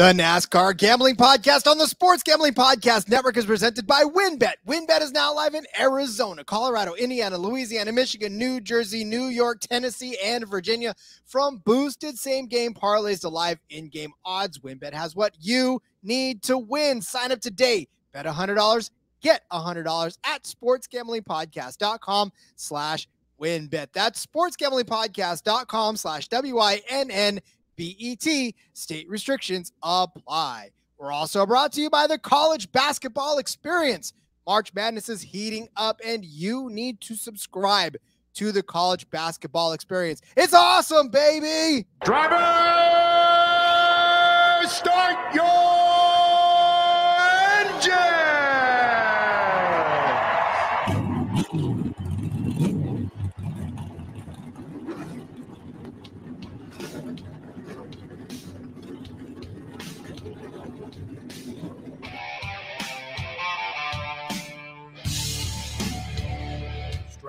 The NASCAR Gambling Podcast on the Sports Gambling Podcast Network is presented by WynnBET. WynnBET is now live in Arizona, Colorado, Indiana, Louisiana, Michigan, New Jersey, New York, Tennessee, and Virginia. From boosted same game parlays to live in game odds, WynnBET has what you need to win. Sign up today. Bet $100, get $100 at sportsgamblingpodcast.com slash wynnbet. That's sportsgamblingpodcast.com slash W-I-N-N BET. State restrictions apply. We're also brought to you by the College Basketball Experience. March Madness is heating up, and you need to subscribe to the College Basketball Experience. It's awesome, baby! Driver, start your engine!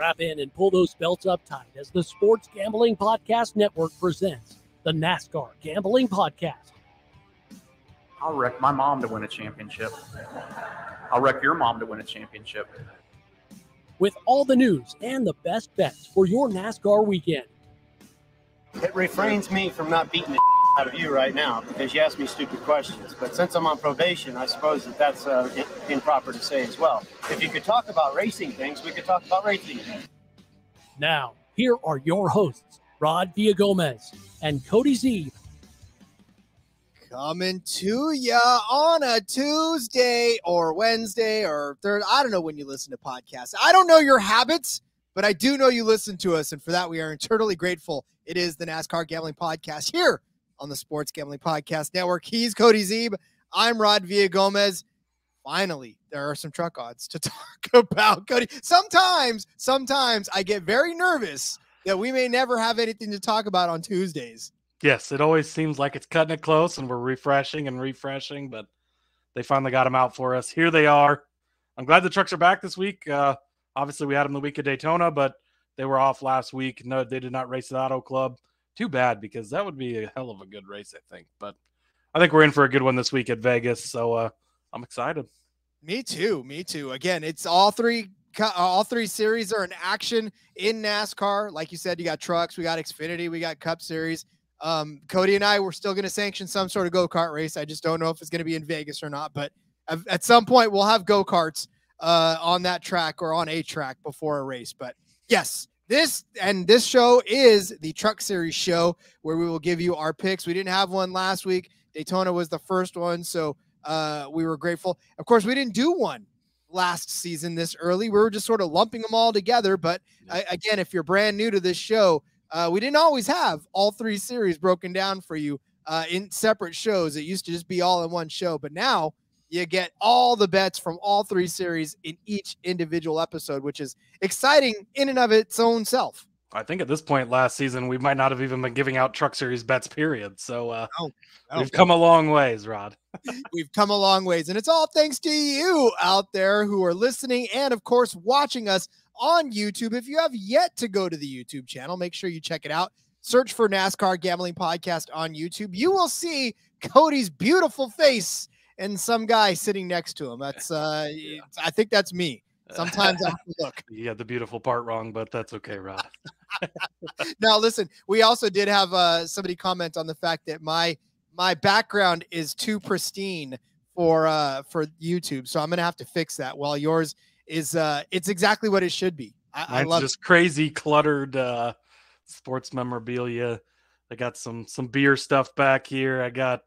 Strap in and pull those belts up tight as the Sports Gambling Podcast Network presents the NASCAR Gambling Podcast. I'll wreck my mom to win a championship. I'll wreck your mom to win a championship. With all the news and the best bets for your NASCAR weekend. It refrains me from not beating the out of you right now because you asked me stupid questions. But since I'm on probation, I suppose that that's uh, i- improper to say as well. If you could talk about racing things, we could talk about racing things. Now, here are your hosts, Rod Villagomez and Cody Zeeb. Coming to ya on a Tuesday or Wednesday or third. I don't know when you listen to podcasts. I don't know your habits, but I do know you listen to us. And for that, we are eternally grateful. It is the NASCAR Gambling Podcast here on the Sports Gambling Podcast Network. He's Cody Zeeb. I'm Rod Villagomez. Finally, there are some truck odds to talk about, Cody. Sometimes, sometimes I get very nervous that we may never have anything to talk about on Tuesdays. Yes, it always seems like it's cutting it close and we're refreshing and refreshing, but they finally got them out for us. Here they are. I'm glad the trucks are back this week. Uh, obviously, we had them the week of Daytona, but they were off last week. No, they did not race at Auto Club. Too bad because that would be a hell of a good race, I think. But I think we're in for a good one this week at Vegas. So uh, I'm excited. Me too. Me too. Again, it's all three. All three series are in action in NASCAR. Like you said, you got trucks, we got Xfinity, we got Cup Series. Um, Cody and I were still going to sanction some sort of go kart race. I just don't know if it's going to be in Vegas or not. But at- some point, we'll have go karts uh, on that track or on a track before a race. But yes, this and this show is the Truck Series show where we will give you our picks. We didn't have one last week. Daytona was the first one, so uh, we were grateful. Of course, we didn't do one last season this early. We were just sort of lumping them all together. But I, again, if you're brand new to this show, uh, we didn't always have all three series broken down for you uh, in separate shows. It used to just be all in one show, but now you get all the bets from all three series in each individual episode, which is exciting in and of its own self. I think at this point last season, we might not have even been giving out Truck Series bets, period. So uh, Oh, we've come a long ways, Rod. We've come a long ways, and it's all thanks to you out there who are listening and, of course, watching us on YouTube. If you have yet to go to the YouTube channel, make sure you check it out. Search for NASCAR Gambling Podcast on YouTube. You will see Cody's beautiful face and some guy sitting next to him. That's, uh, I think that's me. Sometimes I look. You got the beautiful part wrong, but that's okay, Rod. now listen we also did have uh somebody comment on the fact that my my background is too pristine for uh for youtube so i'm gonna have to fix that while yours is uh it's exactly what it should be i, I love just crazy cluttered uh sports memorabilia. I got some some beer stuff back here. I got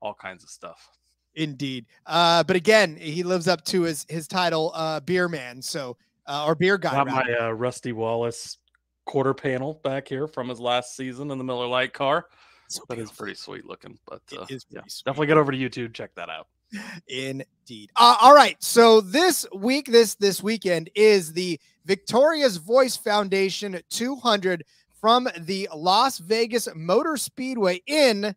all kinds of stuff. Indeed uh but again he lives up to his his title uh beer man so uh or beer guy Got rather. my uh, Rusty Wallace quarter panel back here from his last season in the Miller Lite car. So That is pretty sweet looking. But uh, yeah, sweet. definitely get over to YouTube. Check that out. Indeed. Uh, all right. So this week, this this weekend is the Victoria's Voice Foundation 200 from the Las Vegas Motor Speedway in,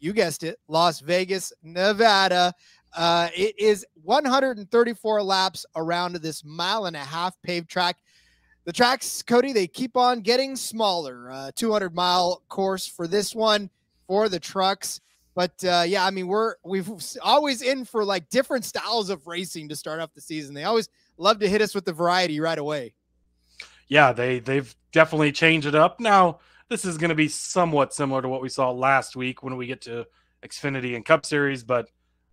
you guessed it, Las Vegas, Nevada. Uh, it is 134 laps around this mile and a half paved track. The tracks, Cody, they keep on getting smaller. Uh, 200 mile course for this one for the trucks But uh, yeah, I mean, we're we've always in for like different styles of racing to start off the season. They always love to hit us with the variety right away. Yeah, they they've definitely changed it up. Now, this is going to be somewhat similar to what we saw last week when we get to Xfinity and Cup Series, but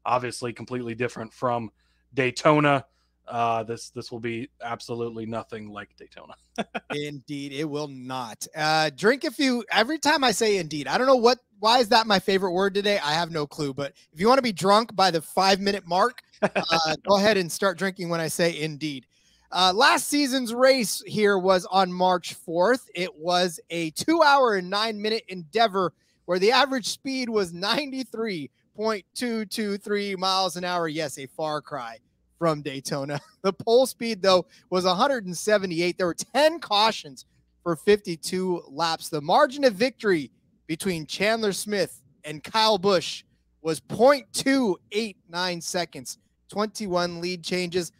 obviously completely different from Daytona. Uh, this this will be absolutely nothing like Daytona. indeed, it will not. Uh, drink if you every time I say indeed. I don't know what why is that my favorite word today. I have no clue. But if you want to be drunk by the five minute mark, uh, go ahead and start drinking when I say indeed. Uh, last season's race here was on March 4th. It was a two hour and nine minute endeavor where the average speed was 93.223 miles an hour. Yes, a far cry from Daytona. The pole speed, though, was 178. There were 10 cautions for 52 laps. The margin of victory between Chandler Smith and Kyle Busch was 0.289 seconds, 21 lead changes,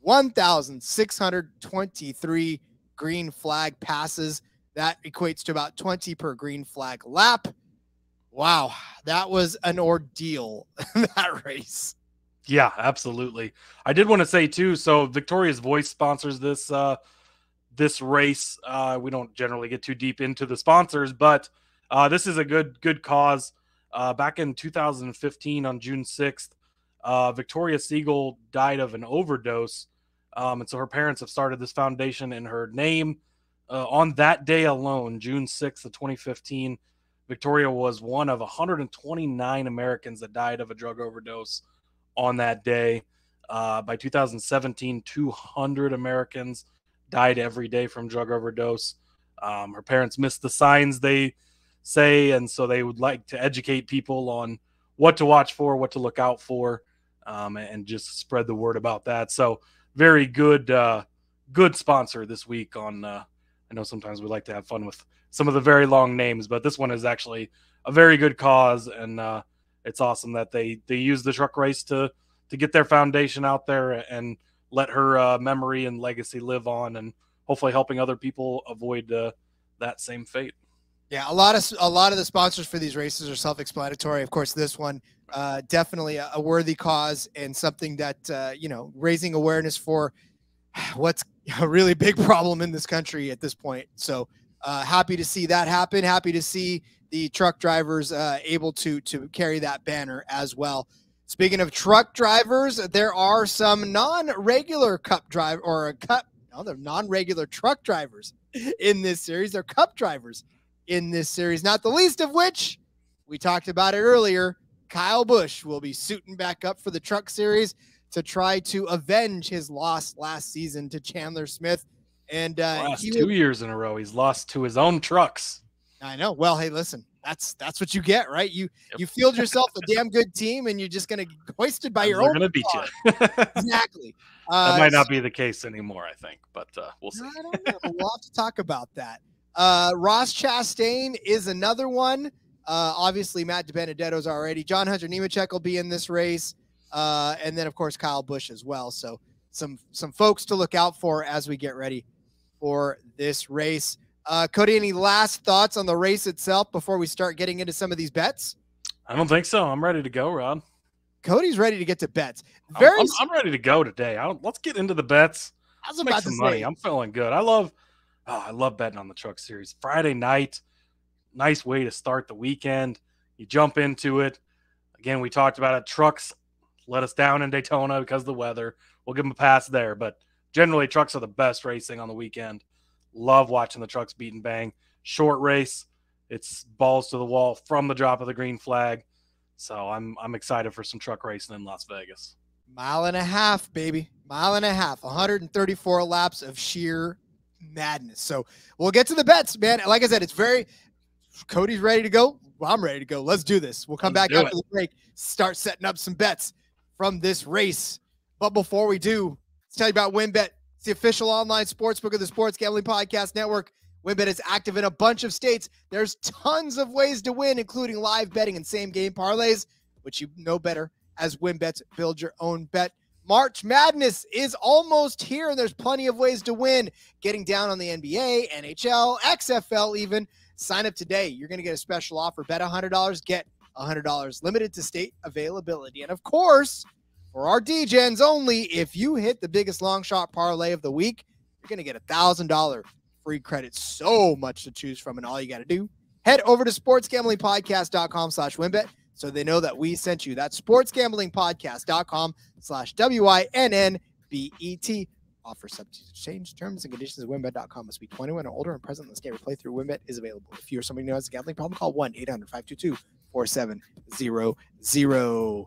1,623 green flag passes. That equates to about 20 per green flag lap. Wow, that was an ordeal, that race. Yeah, absolutely. I did want to say too. So Victoria's Voice sponsors this uh, this race. Uh, we don't generally get too deep into the sponsors, but uh, this is a good good cause. Uh, back in 2015, on June 6th, uh, Victoria Siegel died of an overdose, um, and so her parents have started this foundation in her name. Uh, on that day alone, June 6th of 2015, Victoria was one of 129 Americans that died of a drug overdose on that day. Uh, by 2017, 200 Americans died every day from drug overdose. Um, her parents missed the signs, they say, and so they would like to educate people on what to watch for, what to look out for, um, and just spread the word about that. So, very good, uh, good sponsor this week. On uh, I know sometimes we like to have fun with some of the very long names, but this one is actually a very good cause, and uh, it's awesome that they they use the truck race to to get their foundation out there and let her uh, memory and legacy live on, and hopefully helping other people avoid uh, that same fate. Yeah, a lot of a lot of the sponsors for these races are self-explanatory. Of course, this one uh, definitely a, worthy cause and something that uh, you know raising awareness for what's a really big problem in this country at this point. So uh, happy to see that happen. Happy to see the truck drivers uh, able to to carry that banner as well. Speaking of truck drivers, there are some non-regular cup drive or a cup. No, they're non-regular truck drivers in this series. They're cup drivers in this series. Not the least of which we talked about it earlier. Kyle Busch will be suiting back up for the truck series to try to avenge his loss last season to Chandler Smith. And uh, last two will, years in a row, he's lost to his own trucks. I know. Well, hey, listen, that's that's what you get, right? You yep. you field yourself a damn good team, and you're just going to get hoisted by and your own. Going to beat car. you. exactly. Uh, that might not be the case anymore, I think, but uh, we'll see. I don't know. We'll have to talk about that. Uh, Ross Chastain is another one. Uh, obviously, Matt DiBenedetto's already. John Hunter Nemechek will be in this race, uh, and then of course Kyle Busch as well. So some some folks to look out for as we get ready for this race. Uh, Cody, any last thoughts on the race itself before we start getting into some of these bets? I don't think so. I'm ready to go, Rod. Cody's ready to get to bets. Very, I'm, I'm, ready to go today. let's get into the bets. I was about to say, money. I'm feeling good. I love, oh, I love betting on the Truck Series. Friday night, nice way to start the weekend. You jump into it. Again, we talked about it. Trucks let us down in Daytona because of the weather. We'll give them a pass there, but generally, trucks are the best racing on the weekend. Love watching the trucks beat and bang. Short race, it's balls to the wall from the drop of the green flag. So I'm I'm excited for some truck racing in Las Vegas. Mile and a half, baby. Mile and a half. 134 laps of sheer madness. So we'll get to the bets, man. Like I said, it's very Cody's ready to go. Well, I'm ready to go. Let's do this. We'll come Let's back after it. the break, start setting up some bets from this race. But before we do, let's tell you about WynnBET. It's the official online sportsbook of the Sports Gambling Podcast Network. WynnBET is active in a bunch of states. There's tons of ways to win, including live betting and same game parlays, which you know better as WynnBET's Build Your Own Bet. March Madness is almost here, and there's plenty of ways to win. Getting down on the NBA, NHL, XFL, even. Sign up today. You're going to get a special offer. Bet $100, get $100, limited to state availability. And of course, for our DGens only, if you hit the biggest long shot parlay of the week, you're going to get a $1,000 free credit. So much to choose from. And all you got to do, head over to sportsgamblingpodcast.com slash wynnbet so they know that we sent you. That's sportsgamblingpodcast.com slash W-I-N-N-B-E-T. Offer subject to change terms and conditions at wynnbet.com. Must be 21 or older and present in the state where playthrough winbet is available. If you or somebody who has a gambling problem, call 1-800-522-4700.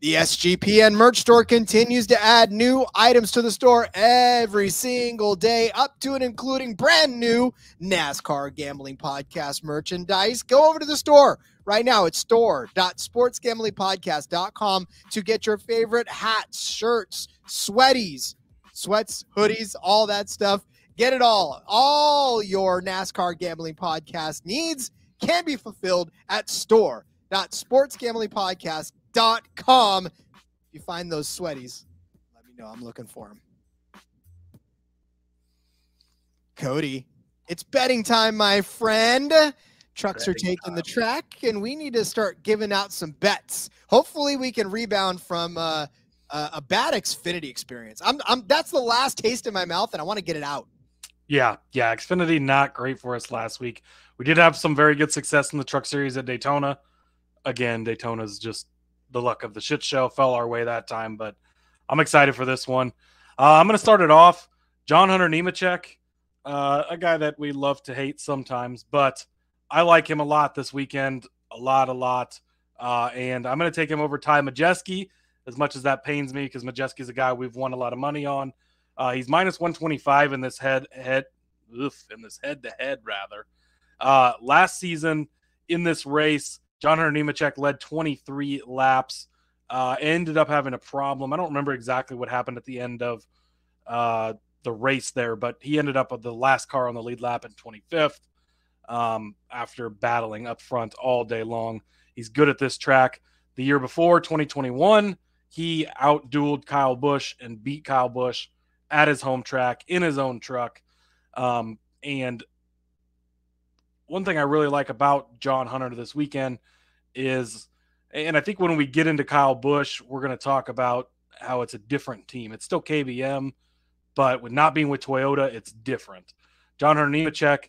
The SGPN merch store continues to add new items to the store every single day, up to and including brand new NASCAR Gambling Podcast merchandise. Go over to the store right now. It's store.sportsgamblingpodcast.com to get your favorite hats, shirts, sweaties, sweats, hoodies, all that stuff. Get it all. All your NASCAR Gambling Podcast needs can be fulfilled at store.sportsgamblingpodcast.com. If you find those sweaties, let me know. I'm looking for them. Cody, it's betting time, my friend. Trucks betting are taking time. the track, and we need to start giving out some bets. Hopefully, we can rebound from uh, a bad Xfinity experience. I'm, I'm that's the last taste in my mouth, and I want to get it out. Yeah, yeah, Xfinity not great for us last week. We did have some very good success in the Truck Series at Daytona. Again, Daytona's just the luck of the shit show fell our way that time, but I'm excited for this one. Uh, I'm going to start it off. John Hunter Nemechek, uh, a guy that we love to hate sometimes, but I like him a lot this weekend, a lot, a lot. Uh, and I'm going to take him over Ty Majeski, as much as that pains me because Majeski is a guy we've won a lot of money on. Uh, he's minus 125 in this head head oof, in this head to head rather. Uh, last season in this race, John Hunter Nemechek led 23 laps. Uh, ended up having a problem. I don't remember exactly what happened at the end of uh, the race there, but he ended up with the last car on the lead lap in 25th um, after battling up front all day long. He's good at this track. The year before, 2021, he outdueled Kyle Busch and beat Kyle Busch at his home track in his own truck. Um, and one thing I really like about John Hunter this weekend is, and I think when we get into Kyle Busch, we're going to talk about how it's a different team. It's still KBM, but with not being with Toyota, it's different. John Hunter Nemechek,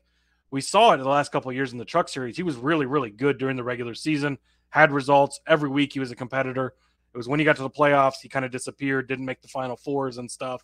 we saw it in the last couple of years in the Truck Series. He was really, really good during the regular season. Had results every week. He was a competitor. It was when he got to the playoffs, he kind of disappeared, didn't make the final fours and stuff.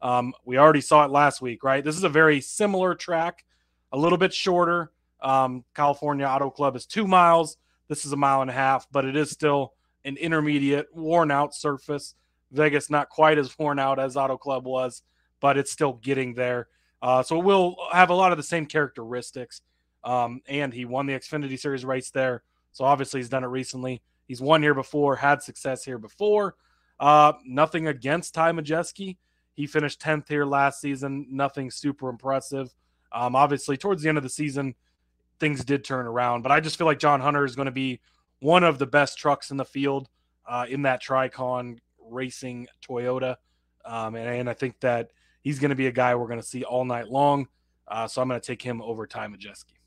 Um, we already saw it last week, right? This is a very similar track, a little bit shorter. Um, California Auto Club is two miles. This is a mile and a half, but it is still an intermediate, worn out surface. Vegas not quite as worn out as Auto Club was, but it's still getting there. Uh, so it will have a lot of the same characteristics. Um, and he won the Xfinity Series race there. So obviously he's done it recently. He's won here before, had success here before. Uh, nothing against Ty Majeski. He finished 10th here last season. Nothing super impressive. Um, obviously, towards the end of the season, things did turn around. But I just feel like John Hunter is going to be one of the best trucks in the field uh, in that Tricon Racing Toyota. Um, and, and, I think that he's going to be a guy we're going to see all night long. Uh, so I'm going to take him over Ty Majeski.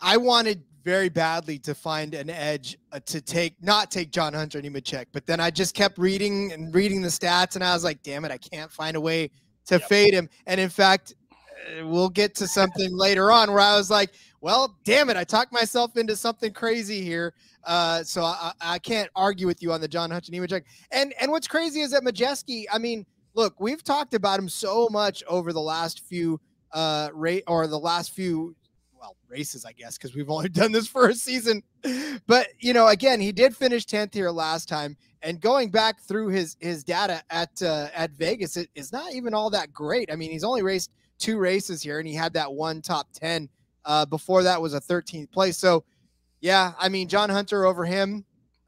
I wanted very badly to find an edge uh, to take, not take John Hunter Nemechek, but then I just kept reading and reading the stats, and I was like, damn it, I can't find a way to yep. fade him. And in fact, uh, we'll get to something later on where I was like, well, damn it, I talked myself into something crazy here. Uh, so I, I can't argue with you on the John Hunter Nemechek. And and what's crazy is that Majeski, I mean, look, we've talked about him so much over the last few uh rate or the last few races, I guess, because we've only done this for a season. But you know, again, he did finish 10th here last time. And going back through his his data at uh, at Vegas, it is not even all that great. I mean, he's only raced two races here, and he had that one top 10 uh, before that was a 13th place. So, yeah, I mean, John Hunter over him.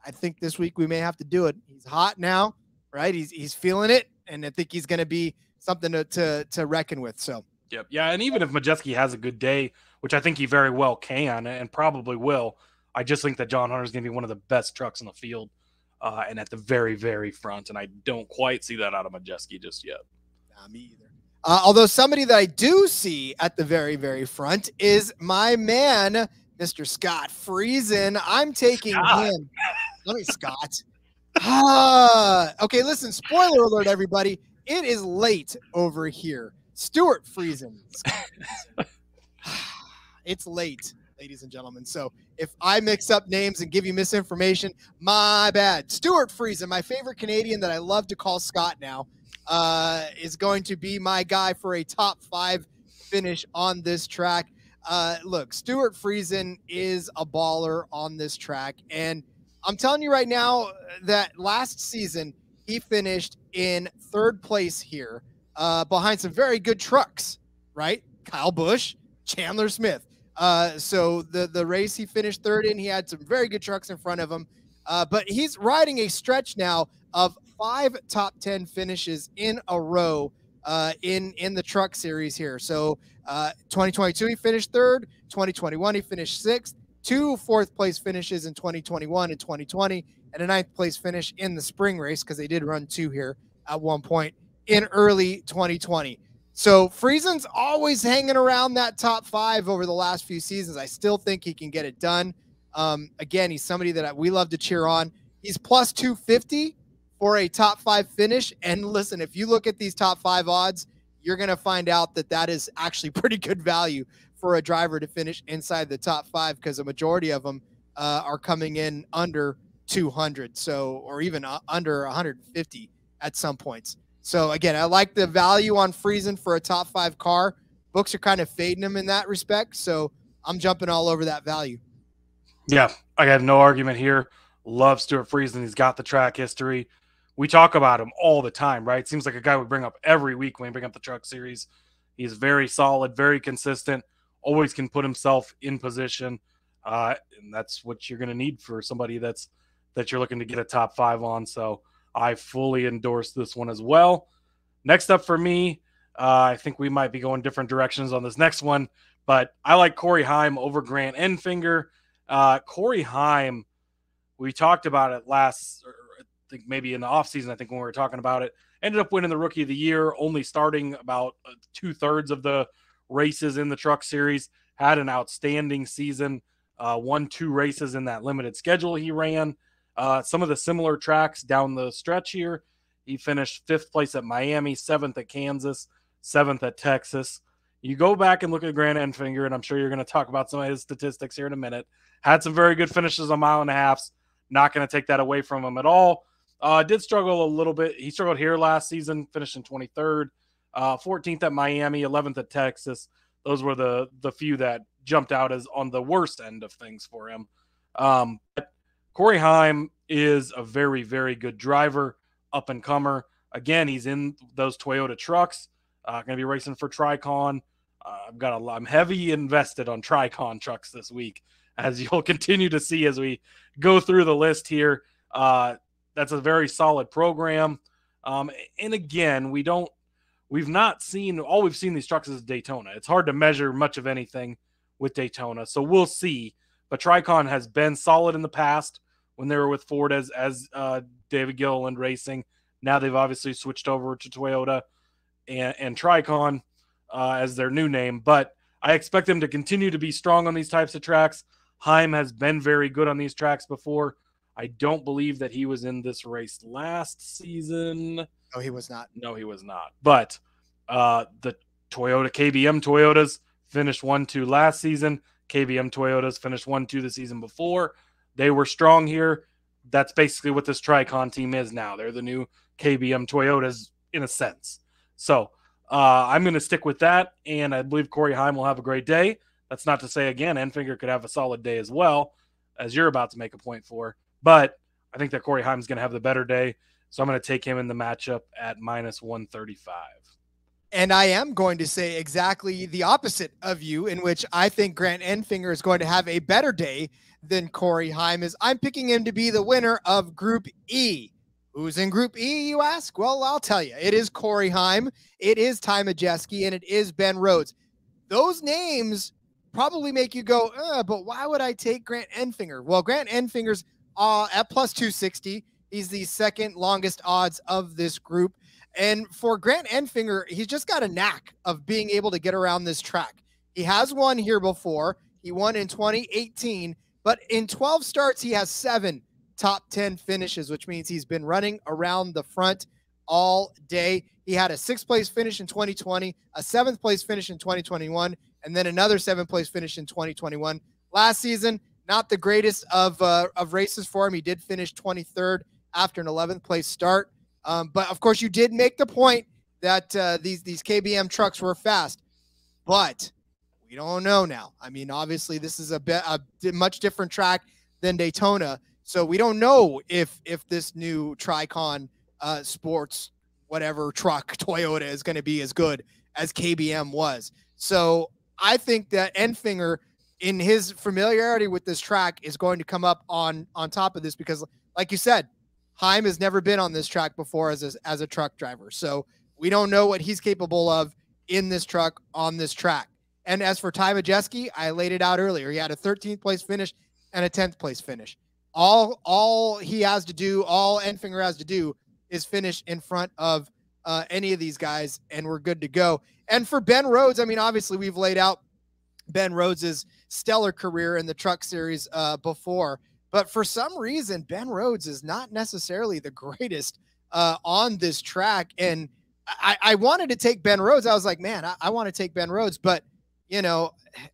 I think this week we may have to do it. He's hot now, right? He's he's feeling it, and I think he's going to be something to, to to reckon with. So. Yep. Yeah, and even if Majeski has a good day, which I think he very well can and probably will, I just think that John Hunter is going to be one of the best trucks in the field, uh, and at the very very front. And I don't quite see that out of Majeski just yet. Nah, me either. Uh, although somebody that I do see at the very, very front is my man, Mr. Scott Friesen. I'm taking Scott. him. Let me, Scott. Ah, okay, listen, spoiler alert, everybody. It is late over here. Stewart Friesen. It's late, ladies and gentlemen. So if I mix up names and give you misinformation, my bad. Stewart Friesen, my favorite Canadian that I love to call Scott now, uh, is going to be my guy for a top five finish on this track. Uh, look, Stewart Friesen is a baller on this track. And I'm telling you right now that last season he finished in third place here uh, behind some very good trucks, right? Kyle Busch, Chandler Smith. Uh, so the the race he finished third in, he had some very good trucks in front of him. Uh, but he's riding a stretch now of five top ten finishes in a row uh, in in the truck series here. So uh, 2022 he finished third, 2021 he finished sixth, two fourth place finishes in 2021 and 2020, and a ninth place finish in the spring race because they did run two here at one point in early 2020. So Friesen's always hanging around that top five over the last few seasons. I still think he can get it done. Um, again, he's somebody that we love to cheer on. He's plus 250 for a top five finish. And listen, if you look at these top five odds, you're going to find out that that is actually pretty good value for a driver to finish inside the top five because a majority of them uh, are coming in under 200, so or even uh, under 150 at some points. So again, I like the value on Friesen for a top five car. Books are kind of fading him in that respect, so I'm jumping all over that value. Yeah, I have no argument here. Love Stewart Friesen. He's got the track history. We talk about him all the time, right? Seems like a guy we bring up every week when we bring up the truck series. He's very solid, very consistent, always can put himself in position. Uh, and that's what you're going to need for somebody that's that you're looking to get a top five on. So I fully endorse this one as well. Next up for me, uh, I think we might be going different directions on this next one, but I like Corey Heim over Grant Enfinger. Uh, Corey Heim, we talked about it last, I think maybe in the offseason, I think when we were talking about it, ended up winning the rookie of the year, only starting about uh, two thirds of the races in the truck series, had an outstanding season, uh, won two races in that limited schedule he ran. Uh, some of the similar tracks down the stretch here. He finished fifth place at Miami, seventh at Kansas, seventh at Texas. You go back and look at Grant Enfinger, and I'm sure you're going to talk about some of his statistics here in a minute. Had some very good finishes on mile and a halfs. Not going to take that away from him at all. Uh, did struggle a little bit. He struggled here last season, finishing 23rd, uh, 14th at Miami, 11th at Texas. Those were the the few that jumped out as on the worst end of things for him. Um, but Corey Heim is a very, very good driver, up and comer. Again, he's in those Toyota trucks. Uh, going to be racing for Tricon. Uh, I've got a, I'm heavy invested on Tricon trucks this week, as you'll continue to see as we go through the list here. Uh, that's a very solid program. Um, and again, we don't, we've not seen all we've seen these trucks is Daytona. It's hard to measure much of anything with Daytona, so we'll see. But Tricon has been solid in the past when they were with Ford as as uh, David Gilliland Racing. Now they've obviously switched over to Toyota and, and Tricon uh, as their new name. But I expect them to continue to be strong on these types of tracks. Heim has been very good on these tracks before. I don't believe that he was in this race last season. No, he was not. No, he was not. But uh, the Toyota KBM Toyotas finished 1 2 last season. KBM Toyotas finished 1 2 the season before. They were strong here. That's basically what this Tricon team is now. They're the new KBM Toyotas in a sense. So uh, I'm going to stick with that. And I believe Corey Heim will have a great day. That's not to say, again, Enfinger could have a solid day as well, as you're about to make a point for. But I think that Corey Heim's going to have the better day. So I'm going to take him in the matchup at minus 135. And I am going to say exactly the opposite of you, in which I think Grant Enfinger is going to have a better day than Corey Heim is. I'm picking him to be the winner of Group E. Who's in Group E, you ask? Well, I'll tell you. It is Corey Heim, it is Ty Majeski, and it is Ben Rhodes. Those names probably make you go, uh, but why would I take Grant Enfinger? Well, Grant Enfinger's uh, at plus 260. He's the second longest odds of this group. And for Grant Enfinger, he's just got a knack of being able to get around this track. He has won here before. He won in 2018, but in 12 starts, he has seven top 10 finishes, which means he's been running around the front all day. He had a sixth place finish in 2020, a seventh place finish in 2021, and then another seventh place finish in 2021. Last season, not the greatest of uh, of races for him. He did finish 23rd after an 11th place start. Um, but of course, you did make the point that uh, these these KBM trucks were fast, but we don't know now. I mean, obviously, this is a bit a much different track than Daytona, so we don't know if if this new Tricon uh, Sports whatever truck Toyota is going to be as good as KBM was. So I think that Enfinger, in his familiarity with this track, is going to come up on on top of this because, like you said, Heim has never been on this track before as a, as a truck driver. So we don't know what he's capable of in this truck on this track. And as for Ty Majeski, I laid it out earlier. He had a 13th place finish and a 10th place finish. All all he has to do, all Enfinger has to do, is finish in front of uh, any of these guys, and we're good to go. And for Ben Rhodes, I mean, obviously we've laid out Ben Rhodes's stellar career in the Truck Series uh, before. But for some reason, Ben Rhodes is not necessarily the greatest uh, on this track. And I, I, wanted to take Ben Rhodes. I was like, man, I, I want to take Ben Rhodes. But, you know,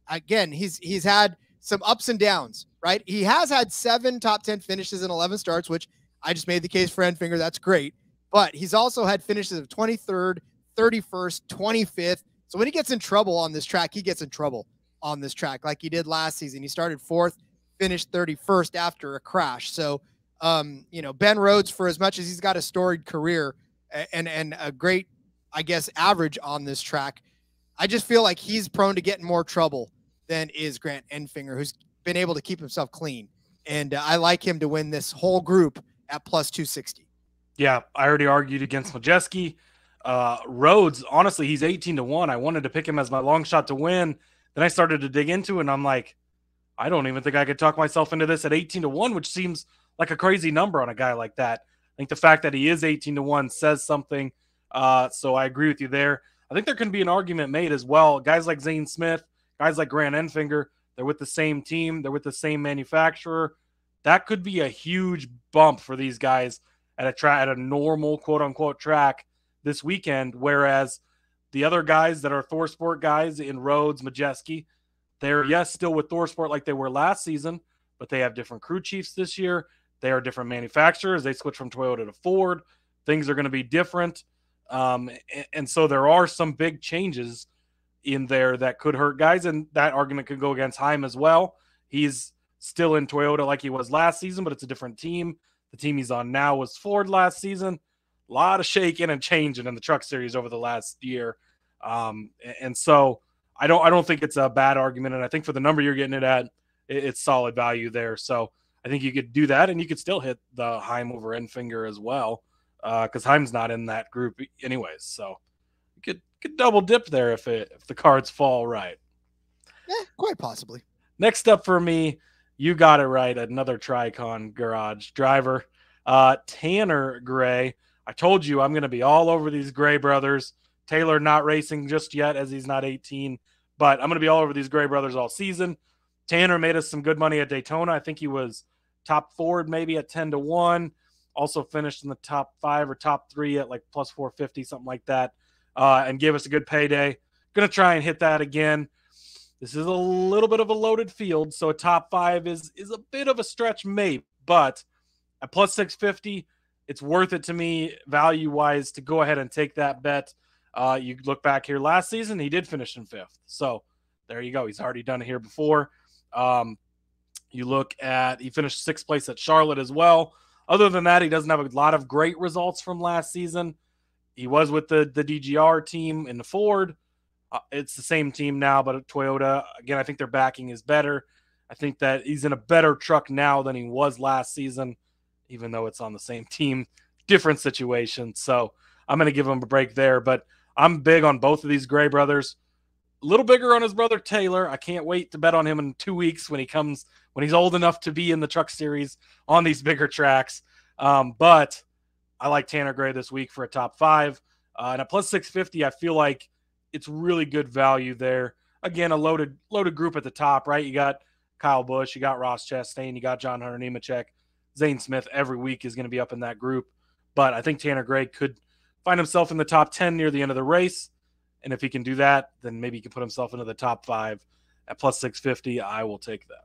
again, he's he's had some ups and downs, right? He has had seven top 10 finishes and 11 starts, which I just made the case for Enfinger. That's great. But he's also had finishes of 23rd, 31st, 25th. So when he gets in trouble on this track, he gets in trouble on this track like he did last season. He started fourth finished 31st after a crash. So, um, you know, Ben Rhodes, for as much as he's got a storied career and and a great, I guess, average on this track, I just feel like he's prone to getting more trouble than is Grant Enfinger, who's been able to keep himself clean. And uh, I like him to win this whole group at plus 260. Yeah, I already argued against Majeski. Uh, Rhodes, honestly, he's 18 to 1. I wanted to pick him as my long shot to win. Then I started to dig into it, and I'm like, I don't even think I could talk myself into this at 18 to 1, which seems like a crazy number on a guy like that. I think the fact that he is 18 to 1 says something. Uh, so I agree with you there. I think there can be an argument made as well. Guys like Zane Smith, guys like Grant Enfinger, they're with the same team, they're with the same manufacturer. That could be a huge bump for these guys at a track at a normal quote unquote track this weekend. Whereas the other guys that are ThorSport guys in Rhodes, Majeski, they're, yes, still with ThorSport like they were last season, but they have different crew chiefs this year. They are different manufacturers. They switch from Toyota to Ford. Things are going to be different. Um, and, and so there are some big changes in there that could hurt guys. And that argument could go against Heim as well. He's still in Toyota like he was last season, but it's a different team. The team he's on now was Ford last season. A lot of shaking and changing in the truck series over the last year. Um, and so I don't I don't think it's a bad argument, and I think for the number you're getting it at, it, it's solid value there. So I think you could do that, and you could still hit the Heim over Enfinger as well, because uh, Heim's not in that group anyways. So you could could double dip there if it if the cards fall right. Yeah, quite possibly. Next up for me, you got it right. Another Tricon Garage driver, uh, Tanner Gray. I told you I'm going to be all over these Gray brothers. Taylor not racing just yet as he's not 18, but I'm going to be all over these Gray brothers all season. Tanner made us some good money at Daytona. I think he was top Ford maybe at 10 to 1. Also finished in the top five or top three at like plus 450, something like that, uh, and gave us a good payday. Going to try and hit that again. This is a little bit of a loaded field, so a top five is is a bit of a stretch, maybe, but at plus 650, it's worth it to me value wise to go ahead and take that bet. Uh, you look back here last season, he did finish in fifth. So there you go. He's already done it here before. Um, you look at he finished sixth place at Charlotte as well. Other than that, he doesn't have a lot of great results from last season. He was with the the DGR team in the Ford. Uh, it's the same team now, but Toyota again. I think their backing is better. I think that he's in a better truck now than he was last season, even though it's on the same team, different situation. So I'm going to give him a break there. But I'm big on both of these Gray brothers. A little bigger on his brother Taylor. I can't wait to bet on him in two weeks when he comes when he's old enough to be in the truck series on these bigger tracks. Um, but I like Tanner Gray this week for a top five. Uh, and a plus 650, I feel like it's really good value there. again a loaded loaded group at the top, right? You got Kyle Busch, you got Ross Chastain, you got John Hunter Nemechek, Zane Smith every week is going to be up in that group. But I think Tanner Gray could find himself in the top 10 near the end of the race. And if he can do that, then maybe he can put himself into the top five at plus 650. I will take that.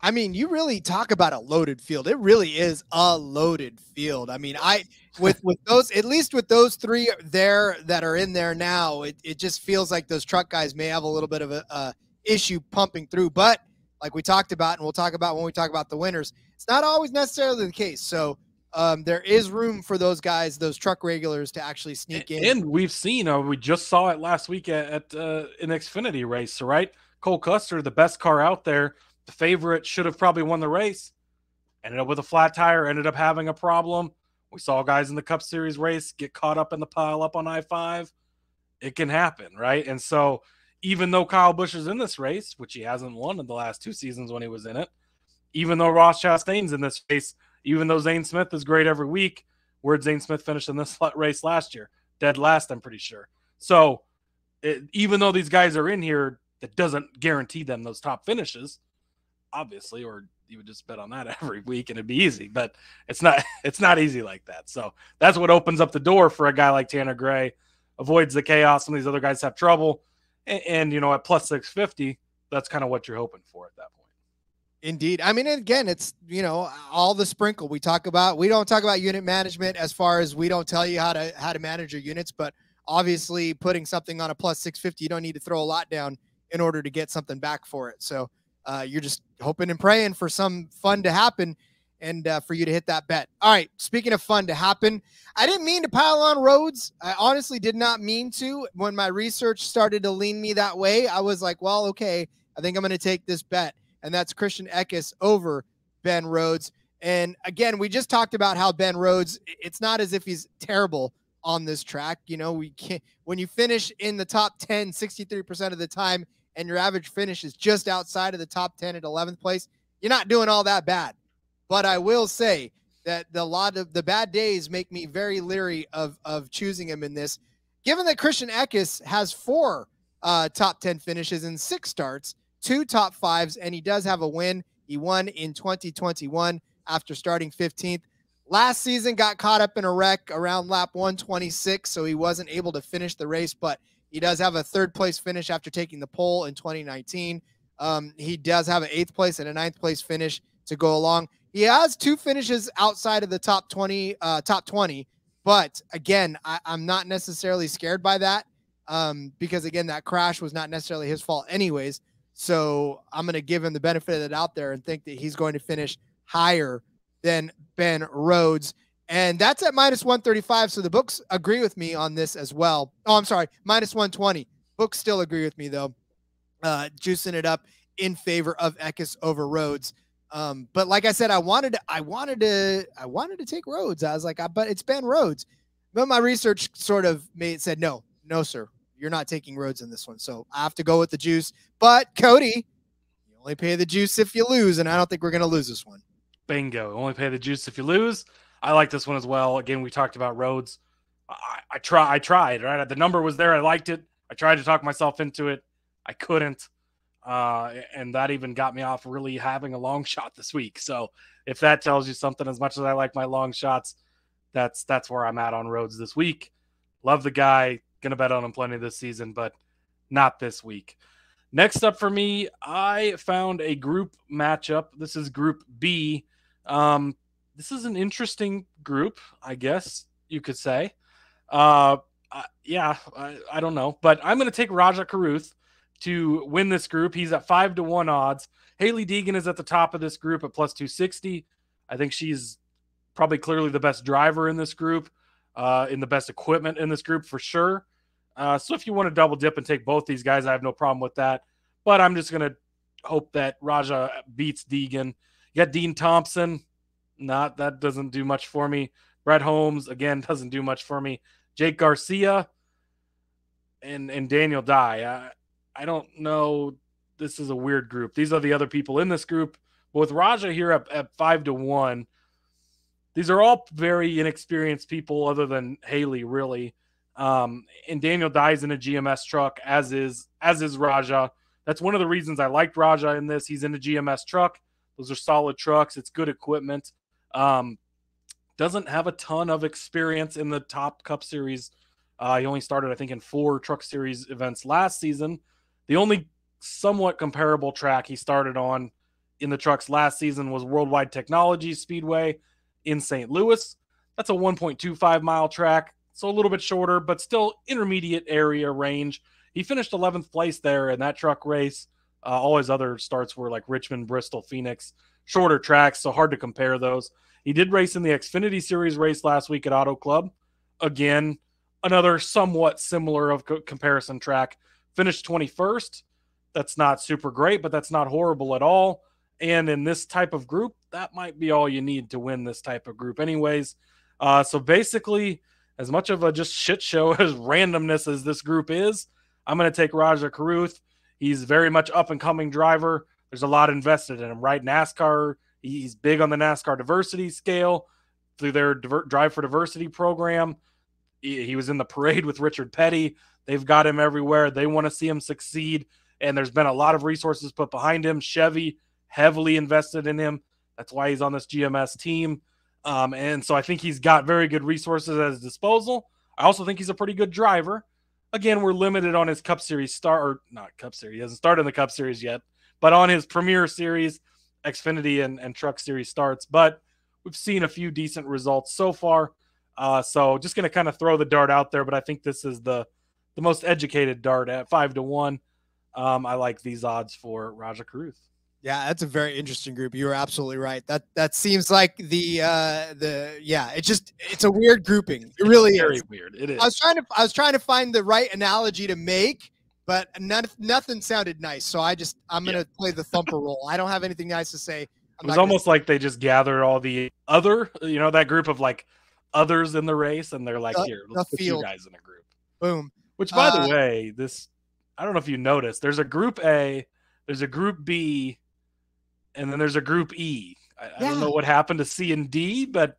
I mean, you really talk about a loaded field. It really is a loaded field. I mean, I with with those at least with those three there that are in there now, it, it just feels like those truck guys may have a little bit of a, a issue pumping through. But like we talked about, and we'll talk about when we talk about the winners, it's not always necessarily the case. So um, there is room for those guys, those truck regulars, to actually sneak in. And we've seen, uh, we just saw it last week at, at uh, an Xfinity race, right? Cole Custer, the best car out there the favorite should have probably won the race. Ended up with a flat tire, ended up having a problem. We saw guys in the Cup Series race get caught up in the pile up on I 5. It can happen, right? And so, even though Kyle Busch is in this race, which he hasn't won in the last two seasons when he was in it, even though Ross Chastain's in this race, even though Zane Smith is great every week, where'd Zane Smith finish in this race last year? Dead last, I'm pretty sure. So, it, even though these guys are in here, that doesn't guarantee them those top finishes obviously, or you would just bet on that every week and it'd be easy. But it's not it's not easy like that. So that's what opens up the door for a guy like Tanner Gray, avoids the chaos. Some of these other guys have trouble. And, and you know, at plus six fifty, that's kind of what you're hoping for at that point. Indeed. I mean, again, it's, you know, all the sprinkle we talk about. We don't talk about unit management as far as we don't tell you how to how to manage your units, but obviously putting something on a plus 650, you don't need to throw a lot down in order to get something back for it. So uh, you're just hoping and praying for some fun to happen and uh, for you to hit that bet. All right. Speaking of fun to happen, I didn't mean to pile on Rhodes. I honestly did not mean to. When my research started to lean me that way, I was like, well, okay, I think I'm going to take this bet. And that's Christian Eckes over Ben Rhodes. And again, we just talked about how Ben Rhodes, it's not as if he's terrible on this track. You know, we can't, when you finish in the top 10, 63% of the time, and your average finish is just outside of the top 10 at 11th place, you're not doing all that bad. But I will say that the lot of the bad days make me very leery of of choosing him in this. Given that Christian Eckes has four uh, top 10 finishes and six starts, two top fives, and he does have a win. He won in 2021 after starting 15th. Last season got caught up in a wreck around lap 126, so he wasn't able to finish the race, but he does have a third place finish after taking the pole in 2019. Um, he does have an eighth place and a ninth place finish to go along. He has two finishes outside of the top 20, uh, top 20. But again, I, am not necessarily scared by that um, because again, that crash was not necessarily his fault, anyways. So I'm going to give him the benefit of that out there and think that he's going to finish higher than Ben Rhodes. And that's at minus 135. So the books agree with me on this as well. Oh, I'm sorry, minus 120. Books still agree with me, though. Uh, juicing it up in favor of Eckes over Rhodes. Um, but like I said, I wanted to, I wanted to, I wanted to take Rhodes. I was like, I, but it's Ben Rhodes. But my research sort of made said, no, no, sir, you're not taking Rhodes in this one. So I have to go with the juice. But Cody, you only pay the juice if you lose, and I don't think we're going to lose this one. Bingo. Only pay the juice if you lose. I like this one as well. Again, we talked about Rhodes. I, I try. I tried. Right, the number was there. I liked it. I tried to talk myself into it. I couldn't, uh, and that even got me off really having a long shot this week. So if that tells you something, as much as I like my long shots, that's that's where I'm at on Rhodes this week. Love the guy. Gonna bet on him plenty this season, but not this week. Next up for me, I found a group matchup. This is Group B. Um, this is an interesting group, I guess you could say. Uh, uh yeah, I, I, don't know, but I'm going to take Rajah Caruth to win this group. He's at five to one odds. Hailie Deegan is at the top of this group at plus 260. I think she's probably clearly the best driver in this group, uh, in the best equipment in this group for sure. Uh, so if you want to double dip and take both these guys, I have no problem with that. But I'm just going to hope that Rajah beats Deegan. You got Dean Thompson not that doesn't do much for me. Brett Holmes again doesn't do much for me. Jake Garcia and and Daniel Dye. I, I don't know. This is a weird group. These are the other people in this group. But with Rajah here at, at five to one, these are all very inexperienced people, other than Hailie, really. Um, and Daniel Dye's in a GMS truck, as is as is Rajah. That's one of the reasons I liked Rajah in this. He's in a GMS truck. Those are solid trucks. It's good equipment. Um, doesn't have a ton of experience in the top Cup Series. Uh, he only started, I think, in four Truck Series events last season. The only somewhat comparable track he started on in the trucks last season was Worldwide Technology Speedway in St. Louis. That's a 1.25 mile track, so a little bit shorter, but still intermediate area range. He finished 11th place there in that truck race. Uh, all his other starts were like Richmond, Bristol, Phoenix, shorter tracks, so hard to compare those. He did race in the Xfinity Series race last week at Auto Club. Again, another somewhat similar of co- comparison track. Finished 21st. That's not super great, but that's not horrible at all. And in this type of group, that might be all you need to win this type of group, anyways. Uh, so basically, as much of a just shit show as randomness as this group is, I'm going to take Rajah Caruth. He's very much up and coming driver. There's a lot invested in him, right? NASCAR, he's big on the NASCAR diversity scale through their Diver- Drive for Diversity program. He, he was in the parade with Richard Petty. They've got him everywhere. They want to see him succeed. And there's been a lot of resources put behind him. Chevy heavily invested in him. That's why he's on this GMS team. Um, and so I think he's got very good resources at his disposal. I also think he's a pretty good driver. Again, we're limited on his Cup Series start, or not Cup Series. He hasn't started in the Cup Series yet, but on his Premier Series, Xfinity, and, and Truck Series starts. But we've seen a few decent results so far. Uh, so just going to kind of throw the dart out there, but I think this is the the most educated dart at five to one. Um, I like these odds for Rajah Caruth. Yeah, that's a very interesting group. You're absolutely right. That that seems like the uh the yeah, it just it's a weird grouping. It really Very is. weird. It is. I was trying to I was trying to find the right analogy to make, but none, nothing sounded nice. So I just I'm gonna play the thumper role. I don't have anything nice to say. I'm It was gonna- almost like they just gathered all the other, you know, that group of like others in the race, and they're like, The- here, let's put you guys in a group. boom. Which, by Uh, the way, this I don't know if you noticed. There's a group A, there's a group B, and then there's a group E. I, I don't know what happened to C and D, but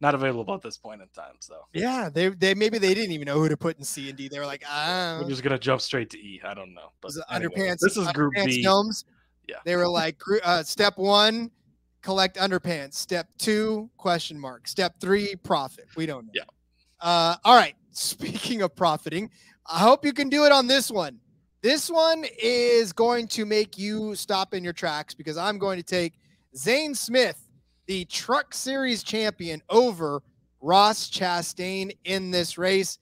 not available at this point in time. So Yeah, they they maybe they didn't even know who to put in C and D. They were like, ah, we're just gonna jump straight to E. I don't know. But anyway, underpants. this is Group B. Gnomes. Yeah. They were like, uh, step one, collect underpants. Step two, question mark. Step three, profit. We don't know. Yeah. Uh, all right. Speaking of profiting, I hope you can do it on this one. This one is going to make you stop in your tracks because I'm going to take Zane Smith, the Truck Series champion, over Ross Chastain in this race.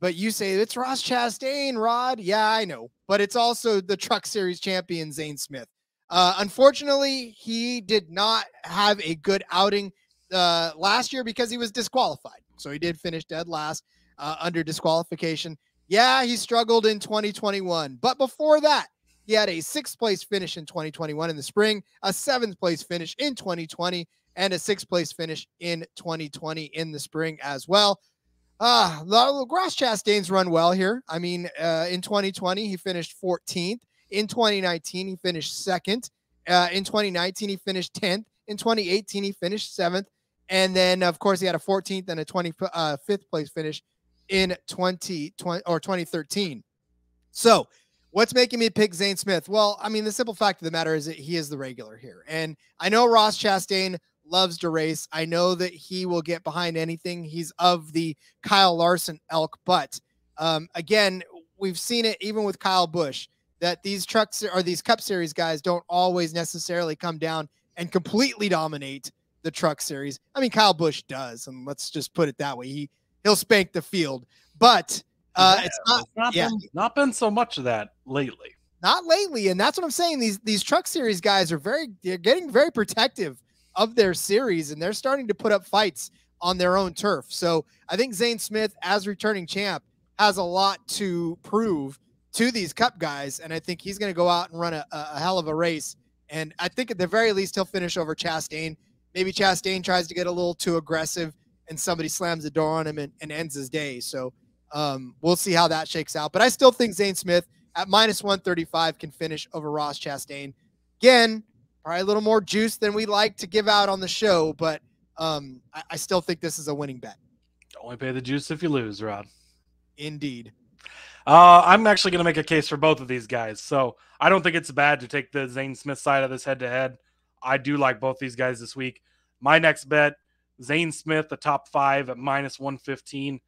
But you say it's Ross Chastain, Rod. Yeah, I know. But it's also the Truck Series champion, Zane Smith. Uh, unfortunately, he did not have a good outing uh, last year because he was disqualified. So he did finish dead last uh, under disqualification. Yeah, he struggled in 2021. But before that, he had a sixth place finish in 2021 in the spring, a seventh place finish in 2020, and a sixth place finish in 2020 in the spring as well. Ah, uh, Ross Chastain's run well here. I mean, uh, in 2020, he finished 14th. In 2019, he finished second. Uh, in 2019, he finished 10th. In 2018, he finished seventh. And then, of course, he had a 14th and a 25th uh, place finish in 2020 or 2013. So, what's making me pick Zane Smith? Well, I mean, the simple fact of the matter is that he is the regular here. And I know Ross Chastain loves to race. I know that he will get behind anything. He's of the Kyle Larson elk. But um, again, we've seen it even with Kyle Busch that these trucks or these Cup Series guys don't always necessarily come down and completely dominate the Truck Series. I mean, Kyle Busch does, and let's just put it that way. He he'll spank the field, but uh, it's not It's not yeah. been not been so much of that lately. not lately, and that's what I'm saying. These these Truck Series guys are very they're getting very protective of their series, and they're starting to put up fights on their own turf. So I think Zane Smith, as returning champ, has a lot to prove to these Cup guys, and I think he's going to go out and run a, a hell of a race. And I think at the very least he'll finish over Chastain. Maybe Chastain tries to get a little too aggressive, and somebody slams the door on him and, and ends his day. So um, we'll see how that shakes out. But I still think Zane Smith at minus 135 can finish over Ross Chastain. Again, probably a little more juice than we like to give out on the show, but um, I, I still think this is a winning bet. Only pay the juice if you lose, Rod. Indeed. Uh, I'm actually going to make a case for both of these guys. So I don't think it's bad to take the Zane Smith side of this head to head. I do like both these guys this week. My next bet, Zane Smith, the top five at minus 115,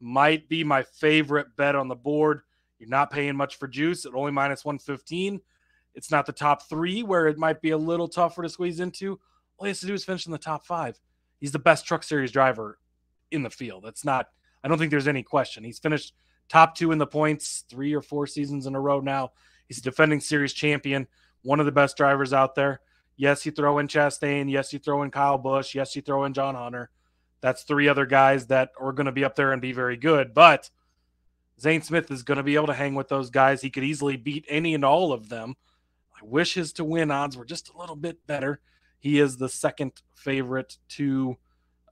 might be my favorite bet on the board. You're not paying much for juice at only minus 115. It's not the top three where it might be a little tougher to squeeze into. All he has to do is finish in the top five. He's the best truck series driver in the field. That's not, I don't think there's any question. He's finished top two in the points three or four seasons in a row now. He's a defending series champion, one of the best drivers out there. Yes, you throw in Chastain. Yes, you throw in Kyle Busch. Yes, you throw in John Hunter. That's three other guys that are going to be up there and be very good. But Zane Smith is going to be able to hang with those guys. He could easily beat any and all of them. I wish his to win odds were just a little bit better. He is the second favorite to,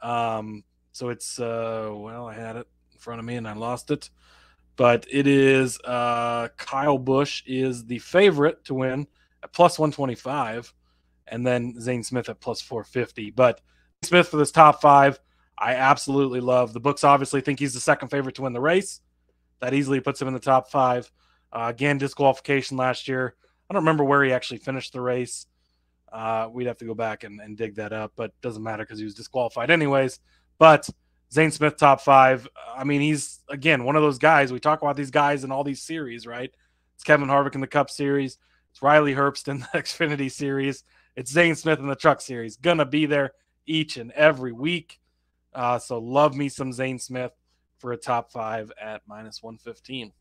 um, so it's uh, well, I had it in front of me and I lost it, but it is uh, Kyle Busch is the favorite to win at plus one twenty five, and then Zane Smith at plus four fifty. But Smith for this top five, I absolutely love. The books obviously think he's the second favorite to win the race. That easily puts him in the top five. Uh, again, disqualification last year. I don't remember where he actually finished the race. Uh, we'd have to go back and, and dig that up, but doesn't matter because he was disqualified anyways. But Zane Smith, top five. I mean, he's again one of those guys. We talk about these guys in all these series, right? It's Kevin Harvick in the Cup Series. It's Riley Herbst in the Xfinity Series. It's Zane Smith in the Truck Series. Gonna be there each and every week. Uh, so love me some Zane Smith for a top five at minus one fifteen.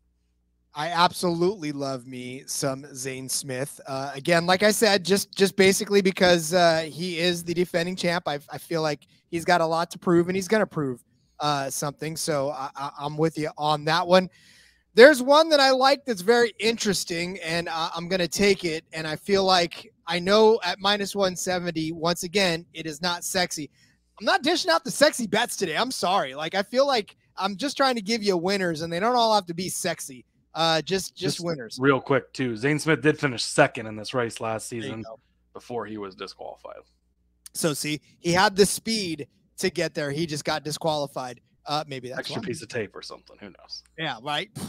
I absolutely love me some Zane Smith. Uh, again, like I said, just just basically because uh, he is the defending champ. I, I feel like he's got a lot to prove, and he's going to prove uh, something. So I, am with you on that one. There's one that I like that's very interesting, and I'm going to take it. And I feel like I know at minus 170, once again, it is not sexy. I'm not dishing out the sexy bets today. I'm sorry. Like I feel like I'm just trying to give you winners, and they don't all have to be sexy. Uh, just, just, just winners. Real quick too. Zane Smith did finish second in this race last season before he was disqualified. So see, he had the speed to get there. He just got disqualified. Uh, maybe that's extra piece of tape or something. Who knows? Yeah, right.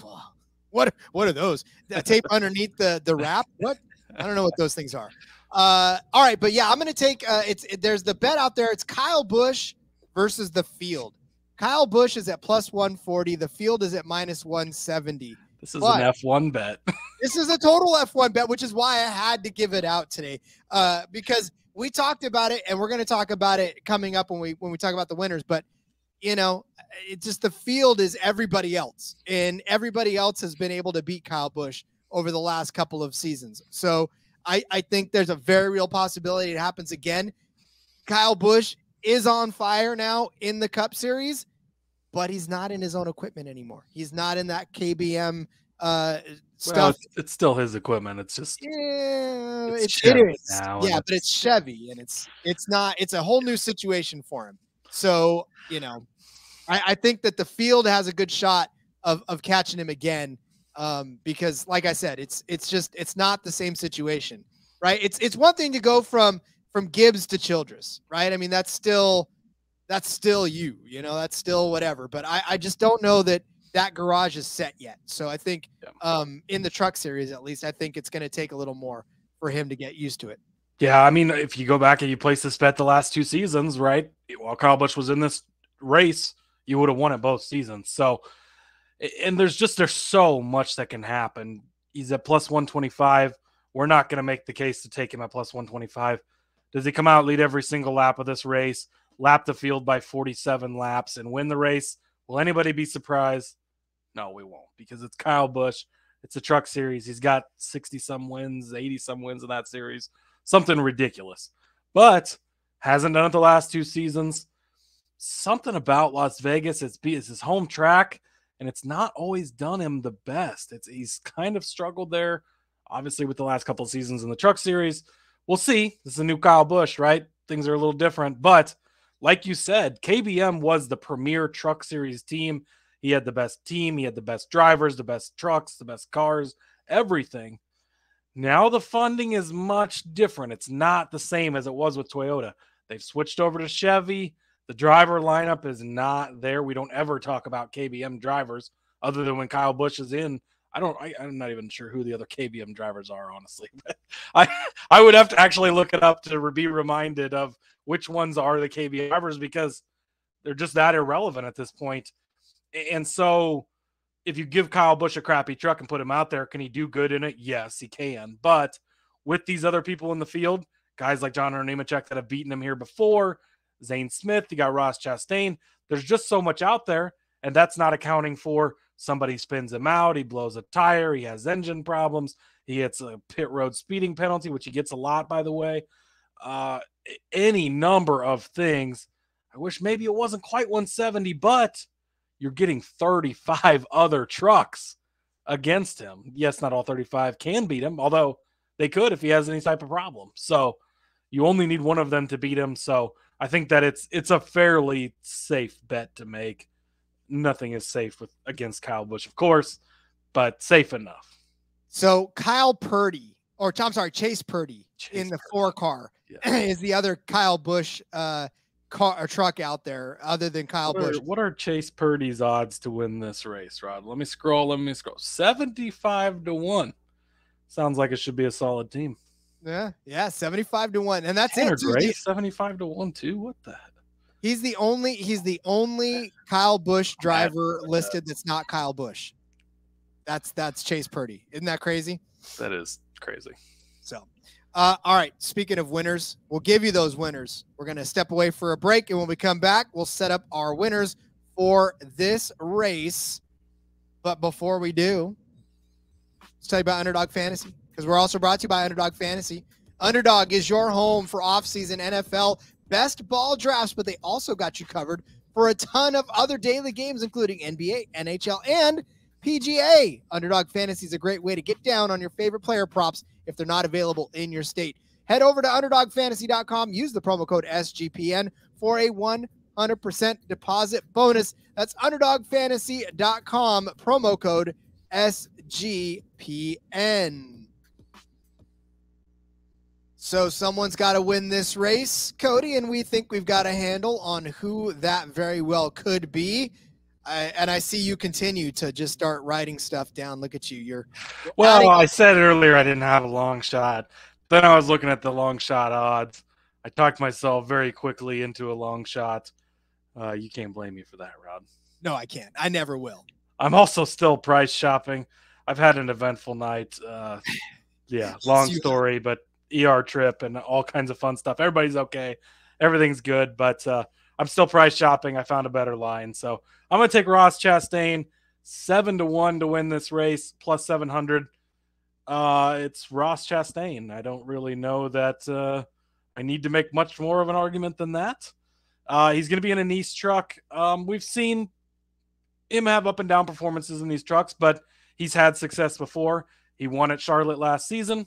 What what are those? The tape underneath the the wrap? What? I don't know what those things are. Uh, all right, but yeah, I'm gonna take. Uh, it's it, there's the bet out there. It's Kyle Busch versus the field. Kyle Busch is at plus 140. The field is at minus 170. This is but an F1 bet. this is a total F1 bet, which is why I had to give it out today. Uh, because we talked about it and we're going to talk about it coming up when we when we talk about the winners, but you know, it's just the field is everybody else and everybody else has been able to beat Kyle Busch over the last couple of seasons. So I I think there's a very real possibility it happens again. Kyle Busch is on fire now in the Cup Series but he's not in his own equipment anymore. He's not in that KBM uh, stuff. Well, it's, it's, still his equipment. It's just yeah, it's, it is. Yeah, but it's Chevy, and it's it's not. It's a whole new situation for him. So you know, I, I think that the field has a good shot of of catching him again. Um, because like I said, it's it's just it's not the same situation, right? It's it's one thing to go from from Gibbs to Childress, right? I mean, that's still that's still you, you know, that's still whatever. But I, I just don't know that that garage is set yet. So I think um, in the truck series, at least, I think it's going to take a little more for him to get used to it. Yeah, I mean, if you go back and you place this bet the last two seasons, right? While Kyle Busch was in this race, you would have won it both seasons. So, and there's just there's so much that can happen. He's at plus 125. We're not going to make the case to take him at plus 125. Does he come out lead every single lap of this race? lap the field by 47 laps and win the race. Will anybody be surprised? No, we won't because it's Kyle Busch. It's a truck series. He's got 60 some wins, 80 some wins in that series, something ridiculous. But hasn't done it the last two seasons. Something about Las Vegas, it's, it's his home track, and it's not always done him the best. It's he's kind of struggled there, obviously, with the last couple seasons in the truck series. We'll see. This is a new Kyle Busch, right? Things are a little different, but like you said, KBM was the premier truck series team. He had the best team, he had the best drivers, the best trucks, the best cars, everything. Now the funding is much different. It's not the same as it was with Toyota. They've switched over to Chevy. The driver lineup is not there. We don't ever talk about KBM drivers other than when Kyle Busch is in. I don't. I, am not even sure who the other KBM drivers are, honestly. But I I would have to actually look it up to be reminded of which ones are the KBM drivers because they're just that irrelevant at this point. And so, if you give Kyle Busch a crappy truck and put him out there, can he do good in it? Yes, he can. But with these other people in the field, guys like John Nemechek that have beaten him here before, Zane Smith, you got Ross Chastain. There's just so much out there, and that's not accounting for somebody spins him out, he blows a tire, he has engine problems, he gets a pit road speeding penalty, which he gets a lot, by the way. Uh, any number of things. I wish maybe it wasn't quite 170, but you're getting 35 other trucks against him. Yes, not all 35 can beat him, although they could if he has any type of problem. So you only need one of them to beat him. So I think that it's it's a fairly safe bet to make. Nothing is safe with against Kyle Busch, of course, but safe enough. So Kyle Purdy, or I'm sorry, Chase Purdy Chase in the Purdy. four car yeah. is the other Kyle Busch uh, car or truck out there, other than Kyle what Busch. Are, what are Chase Purdy's odds to win this race, Rod? Let me scroll. Let me scroll. Seventy-five to one. Sounds like it should be a solid team. Yeah, yeah, 75 to 1. And that's Tanner it. Gray, 75 to 1 too. What the? He's the only he's the only Kyle Busch driver listed that's not Kyle Busch. That's that's Chase Purdy. Isn't that crazy? That is crazy. So uh, all right. Speaking of winners, we'll give you those winners. We're going to step away for a break. And when we come back, we'll set up our winners for this race. But before we do, let's tell you about Underdog Fantasy because we're also brought to you by Underdog Fantasy. Underdog is your home for offseason NFL best ball drafts, but they also got you covered for a ton of other daily games, including NBA, NHL, and PGA. Underdog Fantasy is a great way to get down on your favorite player props if they're not available in your state. Head over to UnderdogFantasy.com, use the promo code SGPN for a 100% deposit bonus. That's UnderdogFantasy.com, promo code SGPN. So someone's got to win this race, Cody, and we think we've got a handle on who that very well could be. I, and I see you continue to just start writing stuff down. Look at you. You're, well. Adding- I said earlier I didn't have a long shot. Then I was looking at the long shot odds. I talked myself very quickly into a long shot. Uh, you can't blame me for that, Rod. No, I can't. I never will. I'm also still price shopping. I've had an eventful night. Uh, yeah, long story, but ER trip and all kinds of fun stuff. Everybody's okay. Everything's good, but uh, I'm still price shopping. I found a better line. So I'm going to take Ross Chastain, seven to one to win this race, plus 700. Uh, it's Ross Chastain. I don't really know that uh, I need to make much more of an argument than that. Uh, he's going to be in a Niece truck. Um, we've seen him have up and down performances in these trucks, but he's had success before. He won at Charlotte last season.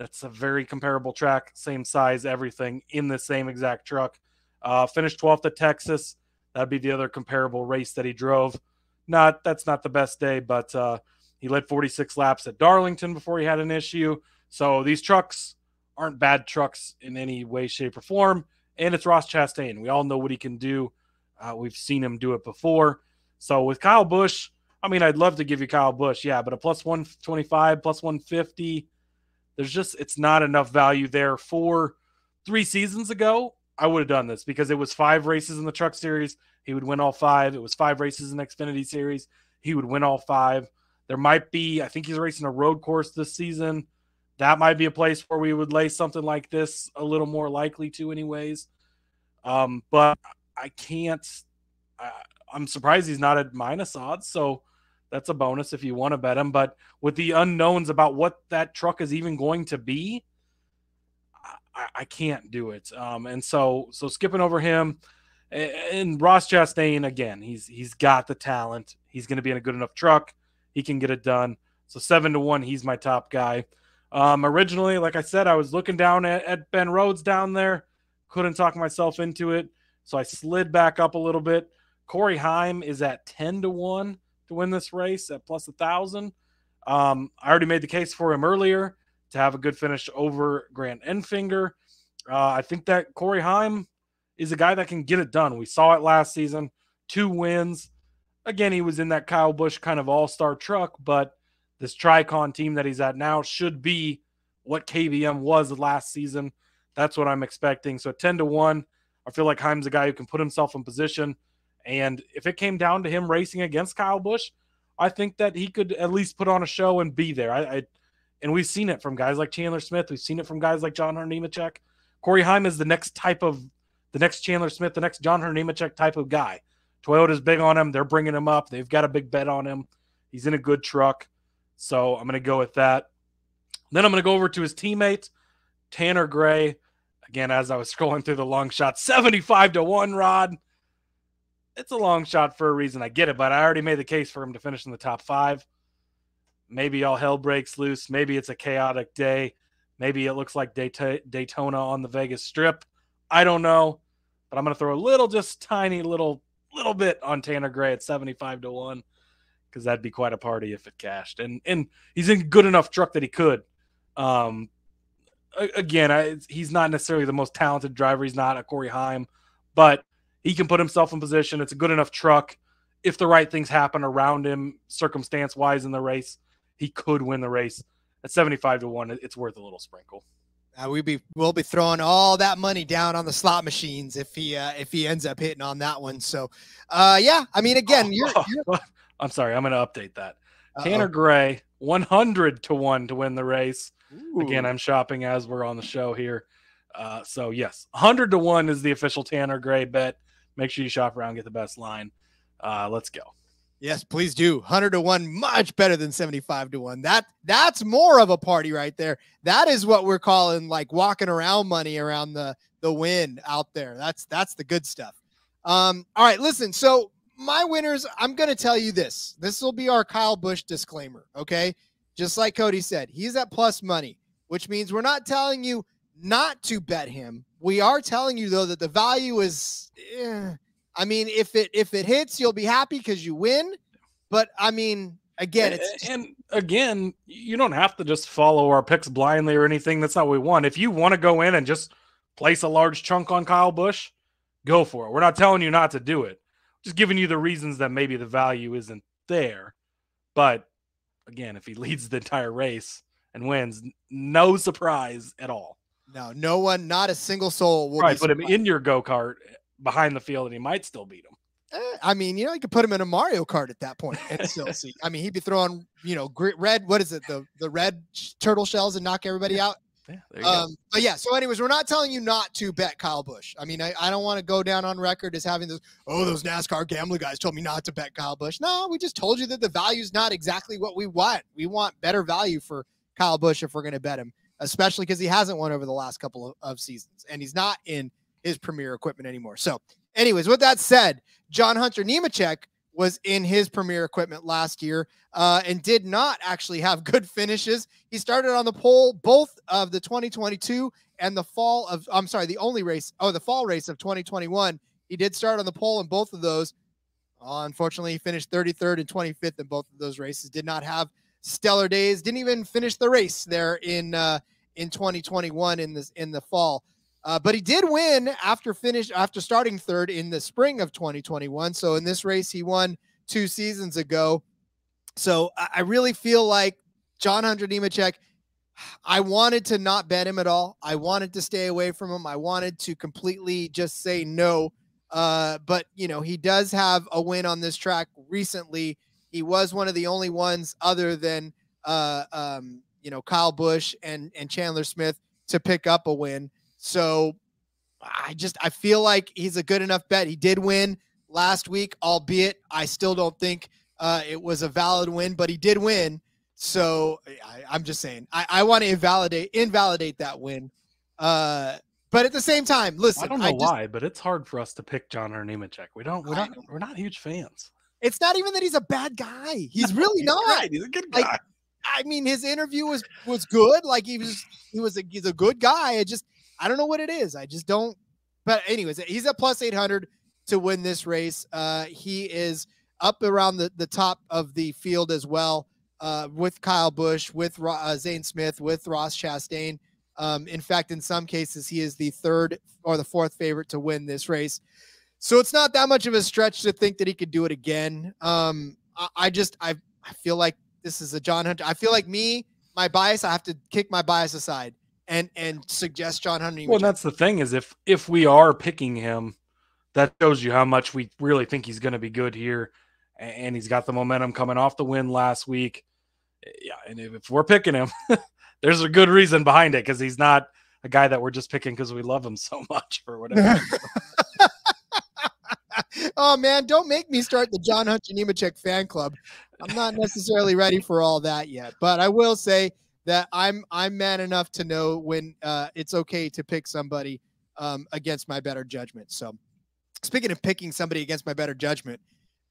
That's a very comparable track, same size, everything in the same exact truck. Uh, finished 12th at Texas. That'd be the other comparable race that he drove. Not that's not the best day, but uh, he led 46 laps at Darlington before he had an issue. So these trucks aren't bad trucks in any way, shape, or form. And it's Ross Chastain. We all know what he can do. Uh, we've seen him do it before. So with Kyle Busch, I mean, I'd love to give you Kyle Busch, yeah, but a plus 125, plus 150 there's just it's not enough value there for three seasons ago. I would have done this because it was five races in the truck series. He would win all five. It was five races in Xfinity series. He would win all five. There might be, I think he's racing a road course this season. That might be a place where we would lay something like this a little more likely to, anyways. Um, but I can't. I, I'm surprised he's not at minus odds. So that's a bonus if you want to bet him. But with the unknowns about what that truck is even going to be, I, I can't do it. Um, and so so skipping over him and Ross Chastain again, he's he's got the talent. He's going to be in a good enough truck. He can get it done. So seven to one, he's my top guy. Um, originally, like I said, I was looking down at, at Ben Rhodes down there. Couldn't talk myself into it. So I slid back up a little bit. Corey Heim is at 10 to 1 to win this race at plus a thousand. Um, I already made the case for him earlier to have a good finish over Grant Enfinger. Uh, I think that Corey Heim is a guy that can get it done. We saw it last season, two wins. again, he was in that Kyle Busch kind of all star truck, but this Tricon team that he's at now should be what KBM was last season. That's what I'm expecting. So 10 to 1, I feel like Heim's a guy who can put himself in position. And if it came down to him racing against Kyle Busch, I think that he could at least put on a show and be there. I, I and we've seen it from guys like Chandler Smith. We've seen it from guys like John Hunter Nemechek. Corey Heim is the next type of the next Chandler Smith, the next John Hunter Nemechek type of guy. Toyota's big on him. They're bringing him up. They've got a big bet on him. He's in a good truck. So I'm going to go with that. Then I'm going to go over to his teammate, Tanner Gray. Again, as I was scrolling through the long shot, 75 to 1 rod. It's a long shot for a reason. I get it, but I already made the case for him to finish in the top five. Maybe all hell breaks loose. Maybe it's a chaotic day. Maybe it looks like Daytona on the Vegas Strip. I don't know, but I'm going to throw a little, just tiny little, little bit on Tanner Gray at 75 to 1 because that'd be quite a party if it cashed. And and he's in good enough truck that he could. Um, again, I, he's not necessarily the most talented driver. He's not a Corey Heim, but he can put himself in position. It's a good enough truck. If the right things happen around him, circumstance wise in the race, he could win the race. At 75 to 1, it's worth a little sprinkle. Uh, we be we'll be throwing all that money down on the slot machines if he uh, if he ends up hitting on that one. So, uh, yeah, I mean, again, you're, you're... I'm sorry, I'm going to update that. Uh-oh. Tanner Gray, 100 to one to win the race. Ooh. Again, I'm shopping as we're on the show here. Uh, so yes, 100 to one is the official Tanner Gray bet. Make sure you shop around, get the best line. Uh, let's go. Yes, please do. 100 to 1 much better than 75 to 1. That that's more of a party right there. That is what we're calling like walking around money around the the win out there. That's that's the good stuff. Um all right, listen. So my winners, I'm going to tell you this. This will be our Kyle Busch disclaimer, okay? Just like Cody said, he's at plus money, which means we're not telling you not to bet him. We are telling you though that the value is eh, I mean, if it if it hits, you'll be happy because you win. But I mean, again, it's and, and again, you don't have to just follow our picks blindly or anything. That's not what we want. If you want to go in and just place a large chunk on Kyle Busch, go for it. We're not telling you not to do it. Just giving you the reasons that maybe the value isn't there. But again, if he leads the entire race and wins, no surprise at all. No, no one, not a single soul will right, put him in your go kart behind the field and he might still beat him. Eh, I mean, you know, you could put him in a Mario Kart at that point and still see. I mean, he'd be throwing, you know, red. What is it? The the red turtle shells and knock everybody out. Yeah, um, but yeah. So, anyways, we're not telling you not to bet Kyle Busch. I mean, I, I don't want to go down on record as having this. Oh, those NASCAR gambling guys told me not to bet Kyle Busch. No, we just told you that the value is not exactly what we want. We want better value for Kyle Busch if we're going to bet him, especially because he hasn't won over the last couple of, of seasons and he's not in his premier equipment anymore. So, anyways, with that said, John Hunter Nemechek was in his premier equipment last year uh, and did not actually have good finishes. He started on the pole both of the 2022 and the fall of, I'm sorry, the only race, oh, the fall race of 2021. He did start on the pole in both of those. Uh, unfortunately, he finished 33rd and 25th in both of those races. Did not have stellar days. Didn't even finish the race there in uh, in 2021 in this in the fall. Uh, but he did win after finish after starting third in the spring of 2021. So in this race, he won two seasons ago. So I really feel like John Hunter Nemechek. I wanted to not bet him at all. I wanted to stay away from him. I wanted to completely just say no. Uh, but you know, he does have a win on this track recently. He was one of the only ones other than uh, um, you know Kyle Busch and and Chandler Smith to pick up a win. So I just I feel like he's a good enough bet. He did win last week, albeit I still don't think uh, it was a valid win, but he did win. So I, am just saying I, I want to invalidate invalidate that win. Uh, but at the same time, listen. I don't know I just, why, but it's hard for us to pick John or Nemechek. We don't. We're not. We're not huge fans. It's not even that he's a bad guy. He's really he's not. Great. He's a good guy. Like, I mean, his interview was was good. Like he was he was a he's a good guy. I just I don't know what it is. I just don't. But anyways, he's at plus 800 to win this race. Uh, he is up around the, the top of the field as well uh, with Kyle Busch, with uh, Zane Smith, with Ross Chastain. Um, in fact, in some cases, he is the third or the fourth favorite to win this race. So it's not that much of a stretch to think that he could do it again. Um, I, I just I I feel like this is a John Hunter. I feel like me, my bias, I have to kick my bias aside and and suggest John Hunter. Well, that's the thing is if if we are picking him, that shows you how much we really think he's going to be good here, and he's got the momentum coming off the win last week. Yeah, and if we're picking him, there's a good reason behind it because he's not a guy that we're just picking because we love him so much or whatever. oh man, don't make me start the John Hunter Nemechek fan club. I'm not necessarily ready for all that yet, but I will say that I'm I'm man enough to know when uh, it's okay to pick somebody um, against my better judgment. So, speaking of picking somebody against my better judgment,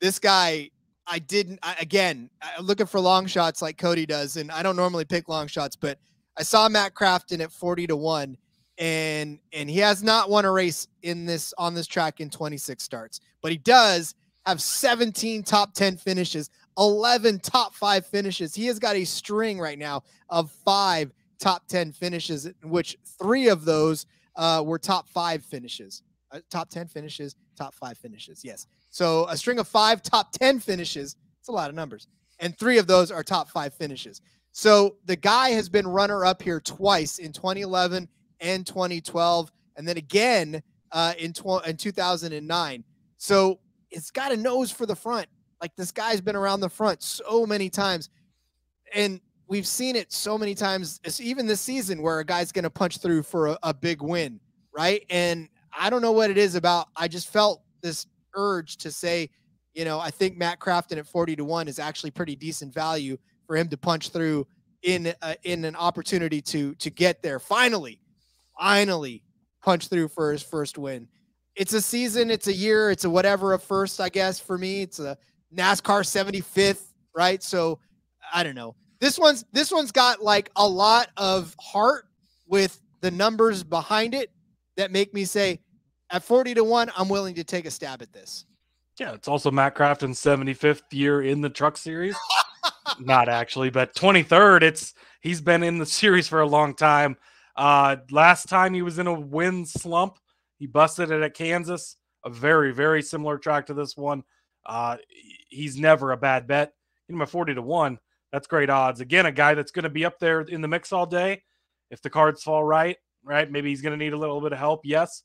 this guy I didn't I, again I'm looking for long shots like Cody does, and I don't normally pick long shots, but I saw Matt Crafton at 40 to one and and he has not won a race in this on this track in 26 starts but he does have 17 top 10 finishes 11 top 5 finishes. He has got a string right now of 5 top 10 finishes in which 3 of those uh, were top 5 finishes uh, top 10 finishes top 5 finishes yes. So a string of 5 top 10 finishes it's a lot of numbers and 3 of those are top 5 finishes. So the guy has been runner up here twice in 2011 and 2012, and then again uh, in, tw- in 2009. So it's got a nose for the front. Like this guy's been around the front so many times. And we've seen it so many times, even this season, where a guy's going to punch through for a, a big win, right? And I don't know what it is about. I just felt this urge to say, you know, I think Matt Crafton at 40 to 1 is actually pretty decent value for him to punch through in uh, in an opportunity to to get there finally finally punch through for his first win. It's a season, it's a year, it's a whatever a first, I guess, for me. It's a NASCAR 75th, right? So I don't know. This one's this one's got like a lot of heart with the numbers behind it that make me say at 40 to 1, I'm willing to take a stab at this. Yeah, it's also Matt Crafton's 75th year in the truck series. Not actually, but 23rd. It's he's been in the series for a long time. Uh, last time he was in a win slump, he busted it at Kansas, a very, very similar track to this one. Uh, he's never a bad bet. Get him at 40 to 1. That's great odds. Again, a guy that's going to be up there in the mix all day. If the cards fall right, right? Maybe he's going to need a little bit of help, yes,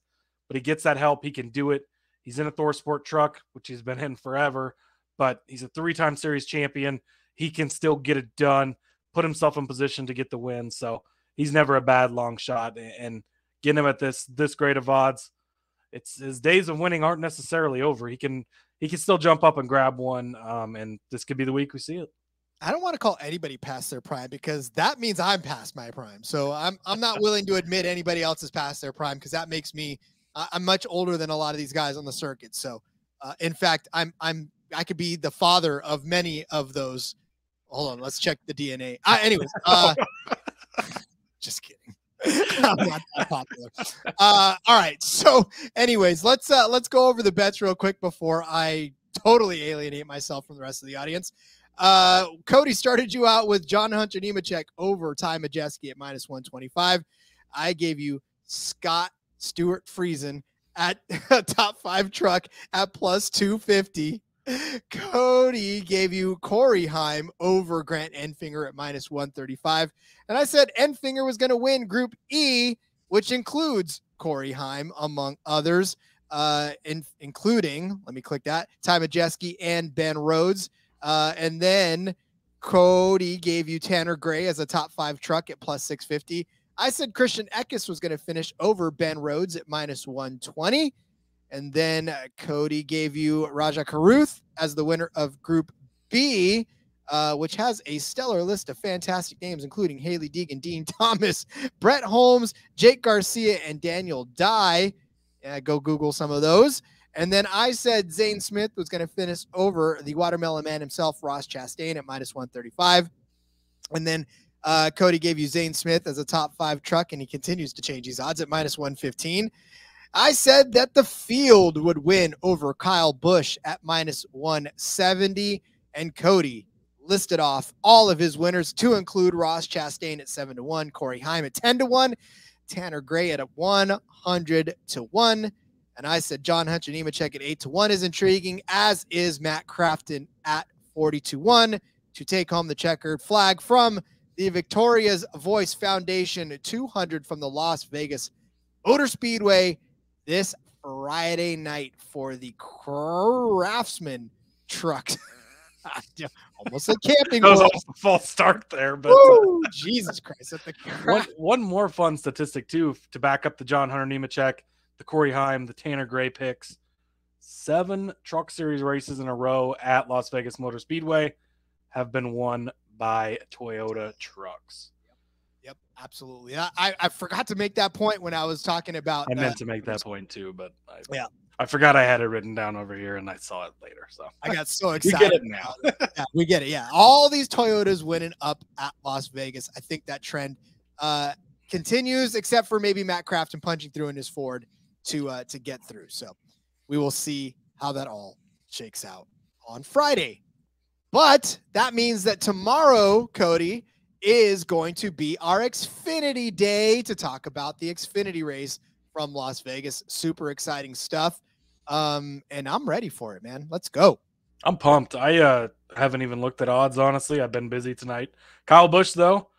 but he gets that help. He can do it. He's in a ThorSport truck, which he's been in forever, but he's a three time series champion. He can still get it done, put himself in position to get the win. So he's never a bad long shot. And getting him at this this great of odds, it's his days of winning aren't necessarily over. He can he can still jump up and grab one. Um, and this could be the week we see it. I don't want to call anybody past their prime because that means I'm past my prime. So I'm I'm not willing to admit anybody else is past their prime because that makes me I'm much older than a lot of these guys on the circuit. So uh, in fact, I'm I'm I could be the father of many of those. Hold on, let's check the DNA. Uh, anyways, uh, just kidding. I'm not that popular. Uh, all right. So, anyways, let's uh, let's go over the bets real quick before I totally alienate myself from the rest of the audience. Uh, Cody started you out with John Hunter Nemechek over Ty Majeski at minus 125. I gave you Scott Stewart Friesen at a top five truck at plus 250. Cody gave you Corey Heim over Grant Enfinger at minus 135. And I said Enfinger was going to win Group E, which includes Corey Heim, among others, uh, in, including, let me click that, Ty Majeski and Ben Rhodes. Uh, and then Cody gave you Tanner Gray as a top five truck at plus 650. I said Christian Eckes was going to finish over Ben Rhodes at minus 120. And then uh, Cody gave you Rajah Caruth as the winner of Group B, uh, which has a stellar list of fantastic names, including Hailie Deegan, Dean Thompson, Brett Holmes, Jake Garcia, and Daniel Dye. Uh, go Google some of those. And then I said Zane Smith was going to finish over the watermelon man himself, Ross Chastain, at minus 135. And then uh, Cody gave you Zane Smith as a top five truck, and he continues to change his odds at minus 115. I said that the field would win over Kyle Busch at minus 170. And Cody listed off all of his winners to include Ross Chastain at 7 to 1, Corey Heim at 10 to 1, Tanner Gray at 100 to 1. And I said John Hunter Nemechek at 8 to 1 is intriguing, as is Matt Crafton at 40 to 1 to take home the checkered flag from the Victoria's Voice Foundation 200 from the Las Vegas Motor Speedway this Friday night for the Craftsman trucks. Almost a camping That was world. almost a false start there, but uh, Woo! Jesus Christ. At the one one more fun statistic too to back up the John Hunter Nemechek, the Corey Heim, the Tanner Gray picks. Seven Truck Series races in a row at Las Vegas Motor Speedway have been won by Toyota trucks. Absolutely. I, I forgot to make that point when I was talking about. I uh, meant to make that point too, but I, Yeah. I forgot I had it written down over here and I saw it later. So I got so excited. get it now. yeah, we get it. Yeah, all these Toyotas winning up at Las Vegas. I think that trend uh, continues, except for maybe Matt Crafton punching through in his Ford to uh, to get through. So we will see how that all shakes out on Friday. But that means that tomorrow, Cody, is going to be our Xfinity day to talk about the Xfinity race from Las Vegas. Super exciting stuff. Um, and I'm ready for it, man. Let's go. I'm pumped. I uh haven't even looked at odds honestly. I've been busy tonight. Kyle Busch though,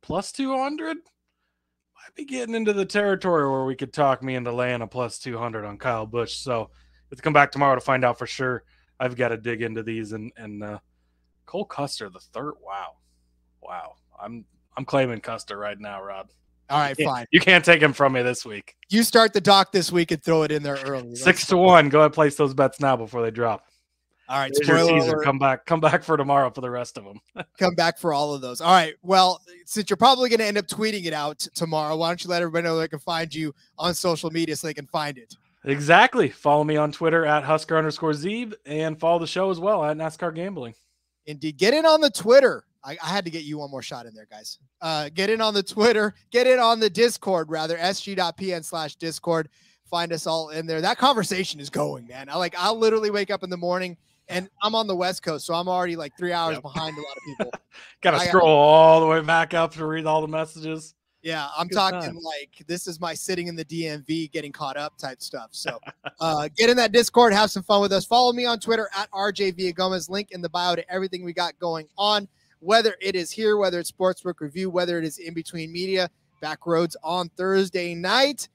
plus 200 might be getting into the territory where we could talk me into laying a plus 200 on Kyle Busch. So, let's come back tomorrow to find out for sure. I've got to dig into these and and uh Cole Custer the third. Wow. Wow. I'm I'm claiming Custer right now, Rod. All right, fine. You can't take him from me this week. You start the dock this week and throw it in there early. Six to one. Go ahead and place those bets now before they drop. All right, spoiler. Come back. Come back for tomorrow for the rest of them. come back for all of those. All right. Well, since you're probably going to end up tweeting it out tomorrow, why don't you let everybody know they can find you on social media so they can find it? Exactly. Follow me on Twitter at Husker underscore Zeeb and follow the show as well at NASCAR Gambling. Indeed. Get in on the Twitter. I, I had to get you one more shot in there, guys. Uh, get in on the Twitter. Get in on the Discord, rather, sg.pn slash Discord. Find us all in there. That conversation is going, man. I like, I'll literally wake up in the morning and I'm on the West Coast, so I'm already like three hours Yep. behind a lot of people. Got to I scroll all the way back up to read all the messages. Yeah, I'm Good talking times. like this is my sitting in the DMV getting caught up type stuff. So uh, get in that Discord, have some fun with us. Follow me on Twitter at RJ Villagomez. Link in the bio to everything we got going on, whether it is here, whether it's Sportsbook Review, whether it is in between media, back roads on Thursday night.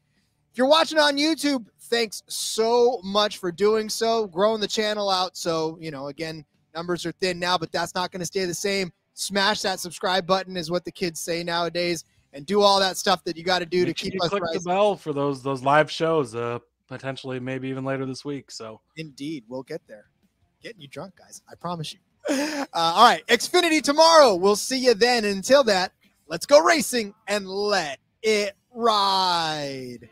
If you're watching on YouTube, thanks so much for doing so, growing the channel out. So, you know, again, numbers are thin now, but that's not going to stay the same. Smash that subscribe button, is what the kids say nowadays, and do all that stuff that you got to do to Make sure keep you us click rising. the bell for those those live shows. Uh, potentially, maybe even later this week. So Indeed, we'll get there. Getting you drunk, guys. I promise you. Uh, all right, Xfinity tomorrow. We'll see you then. Until that, let's go racing and let it ride.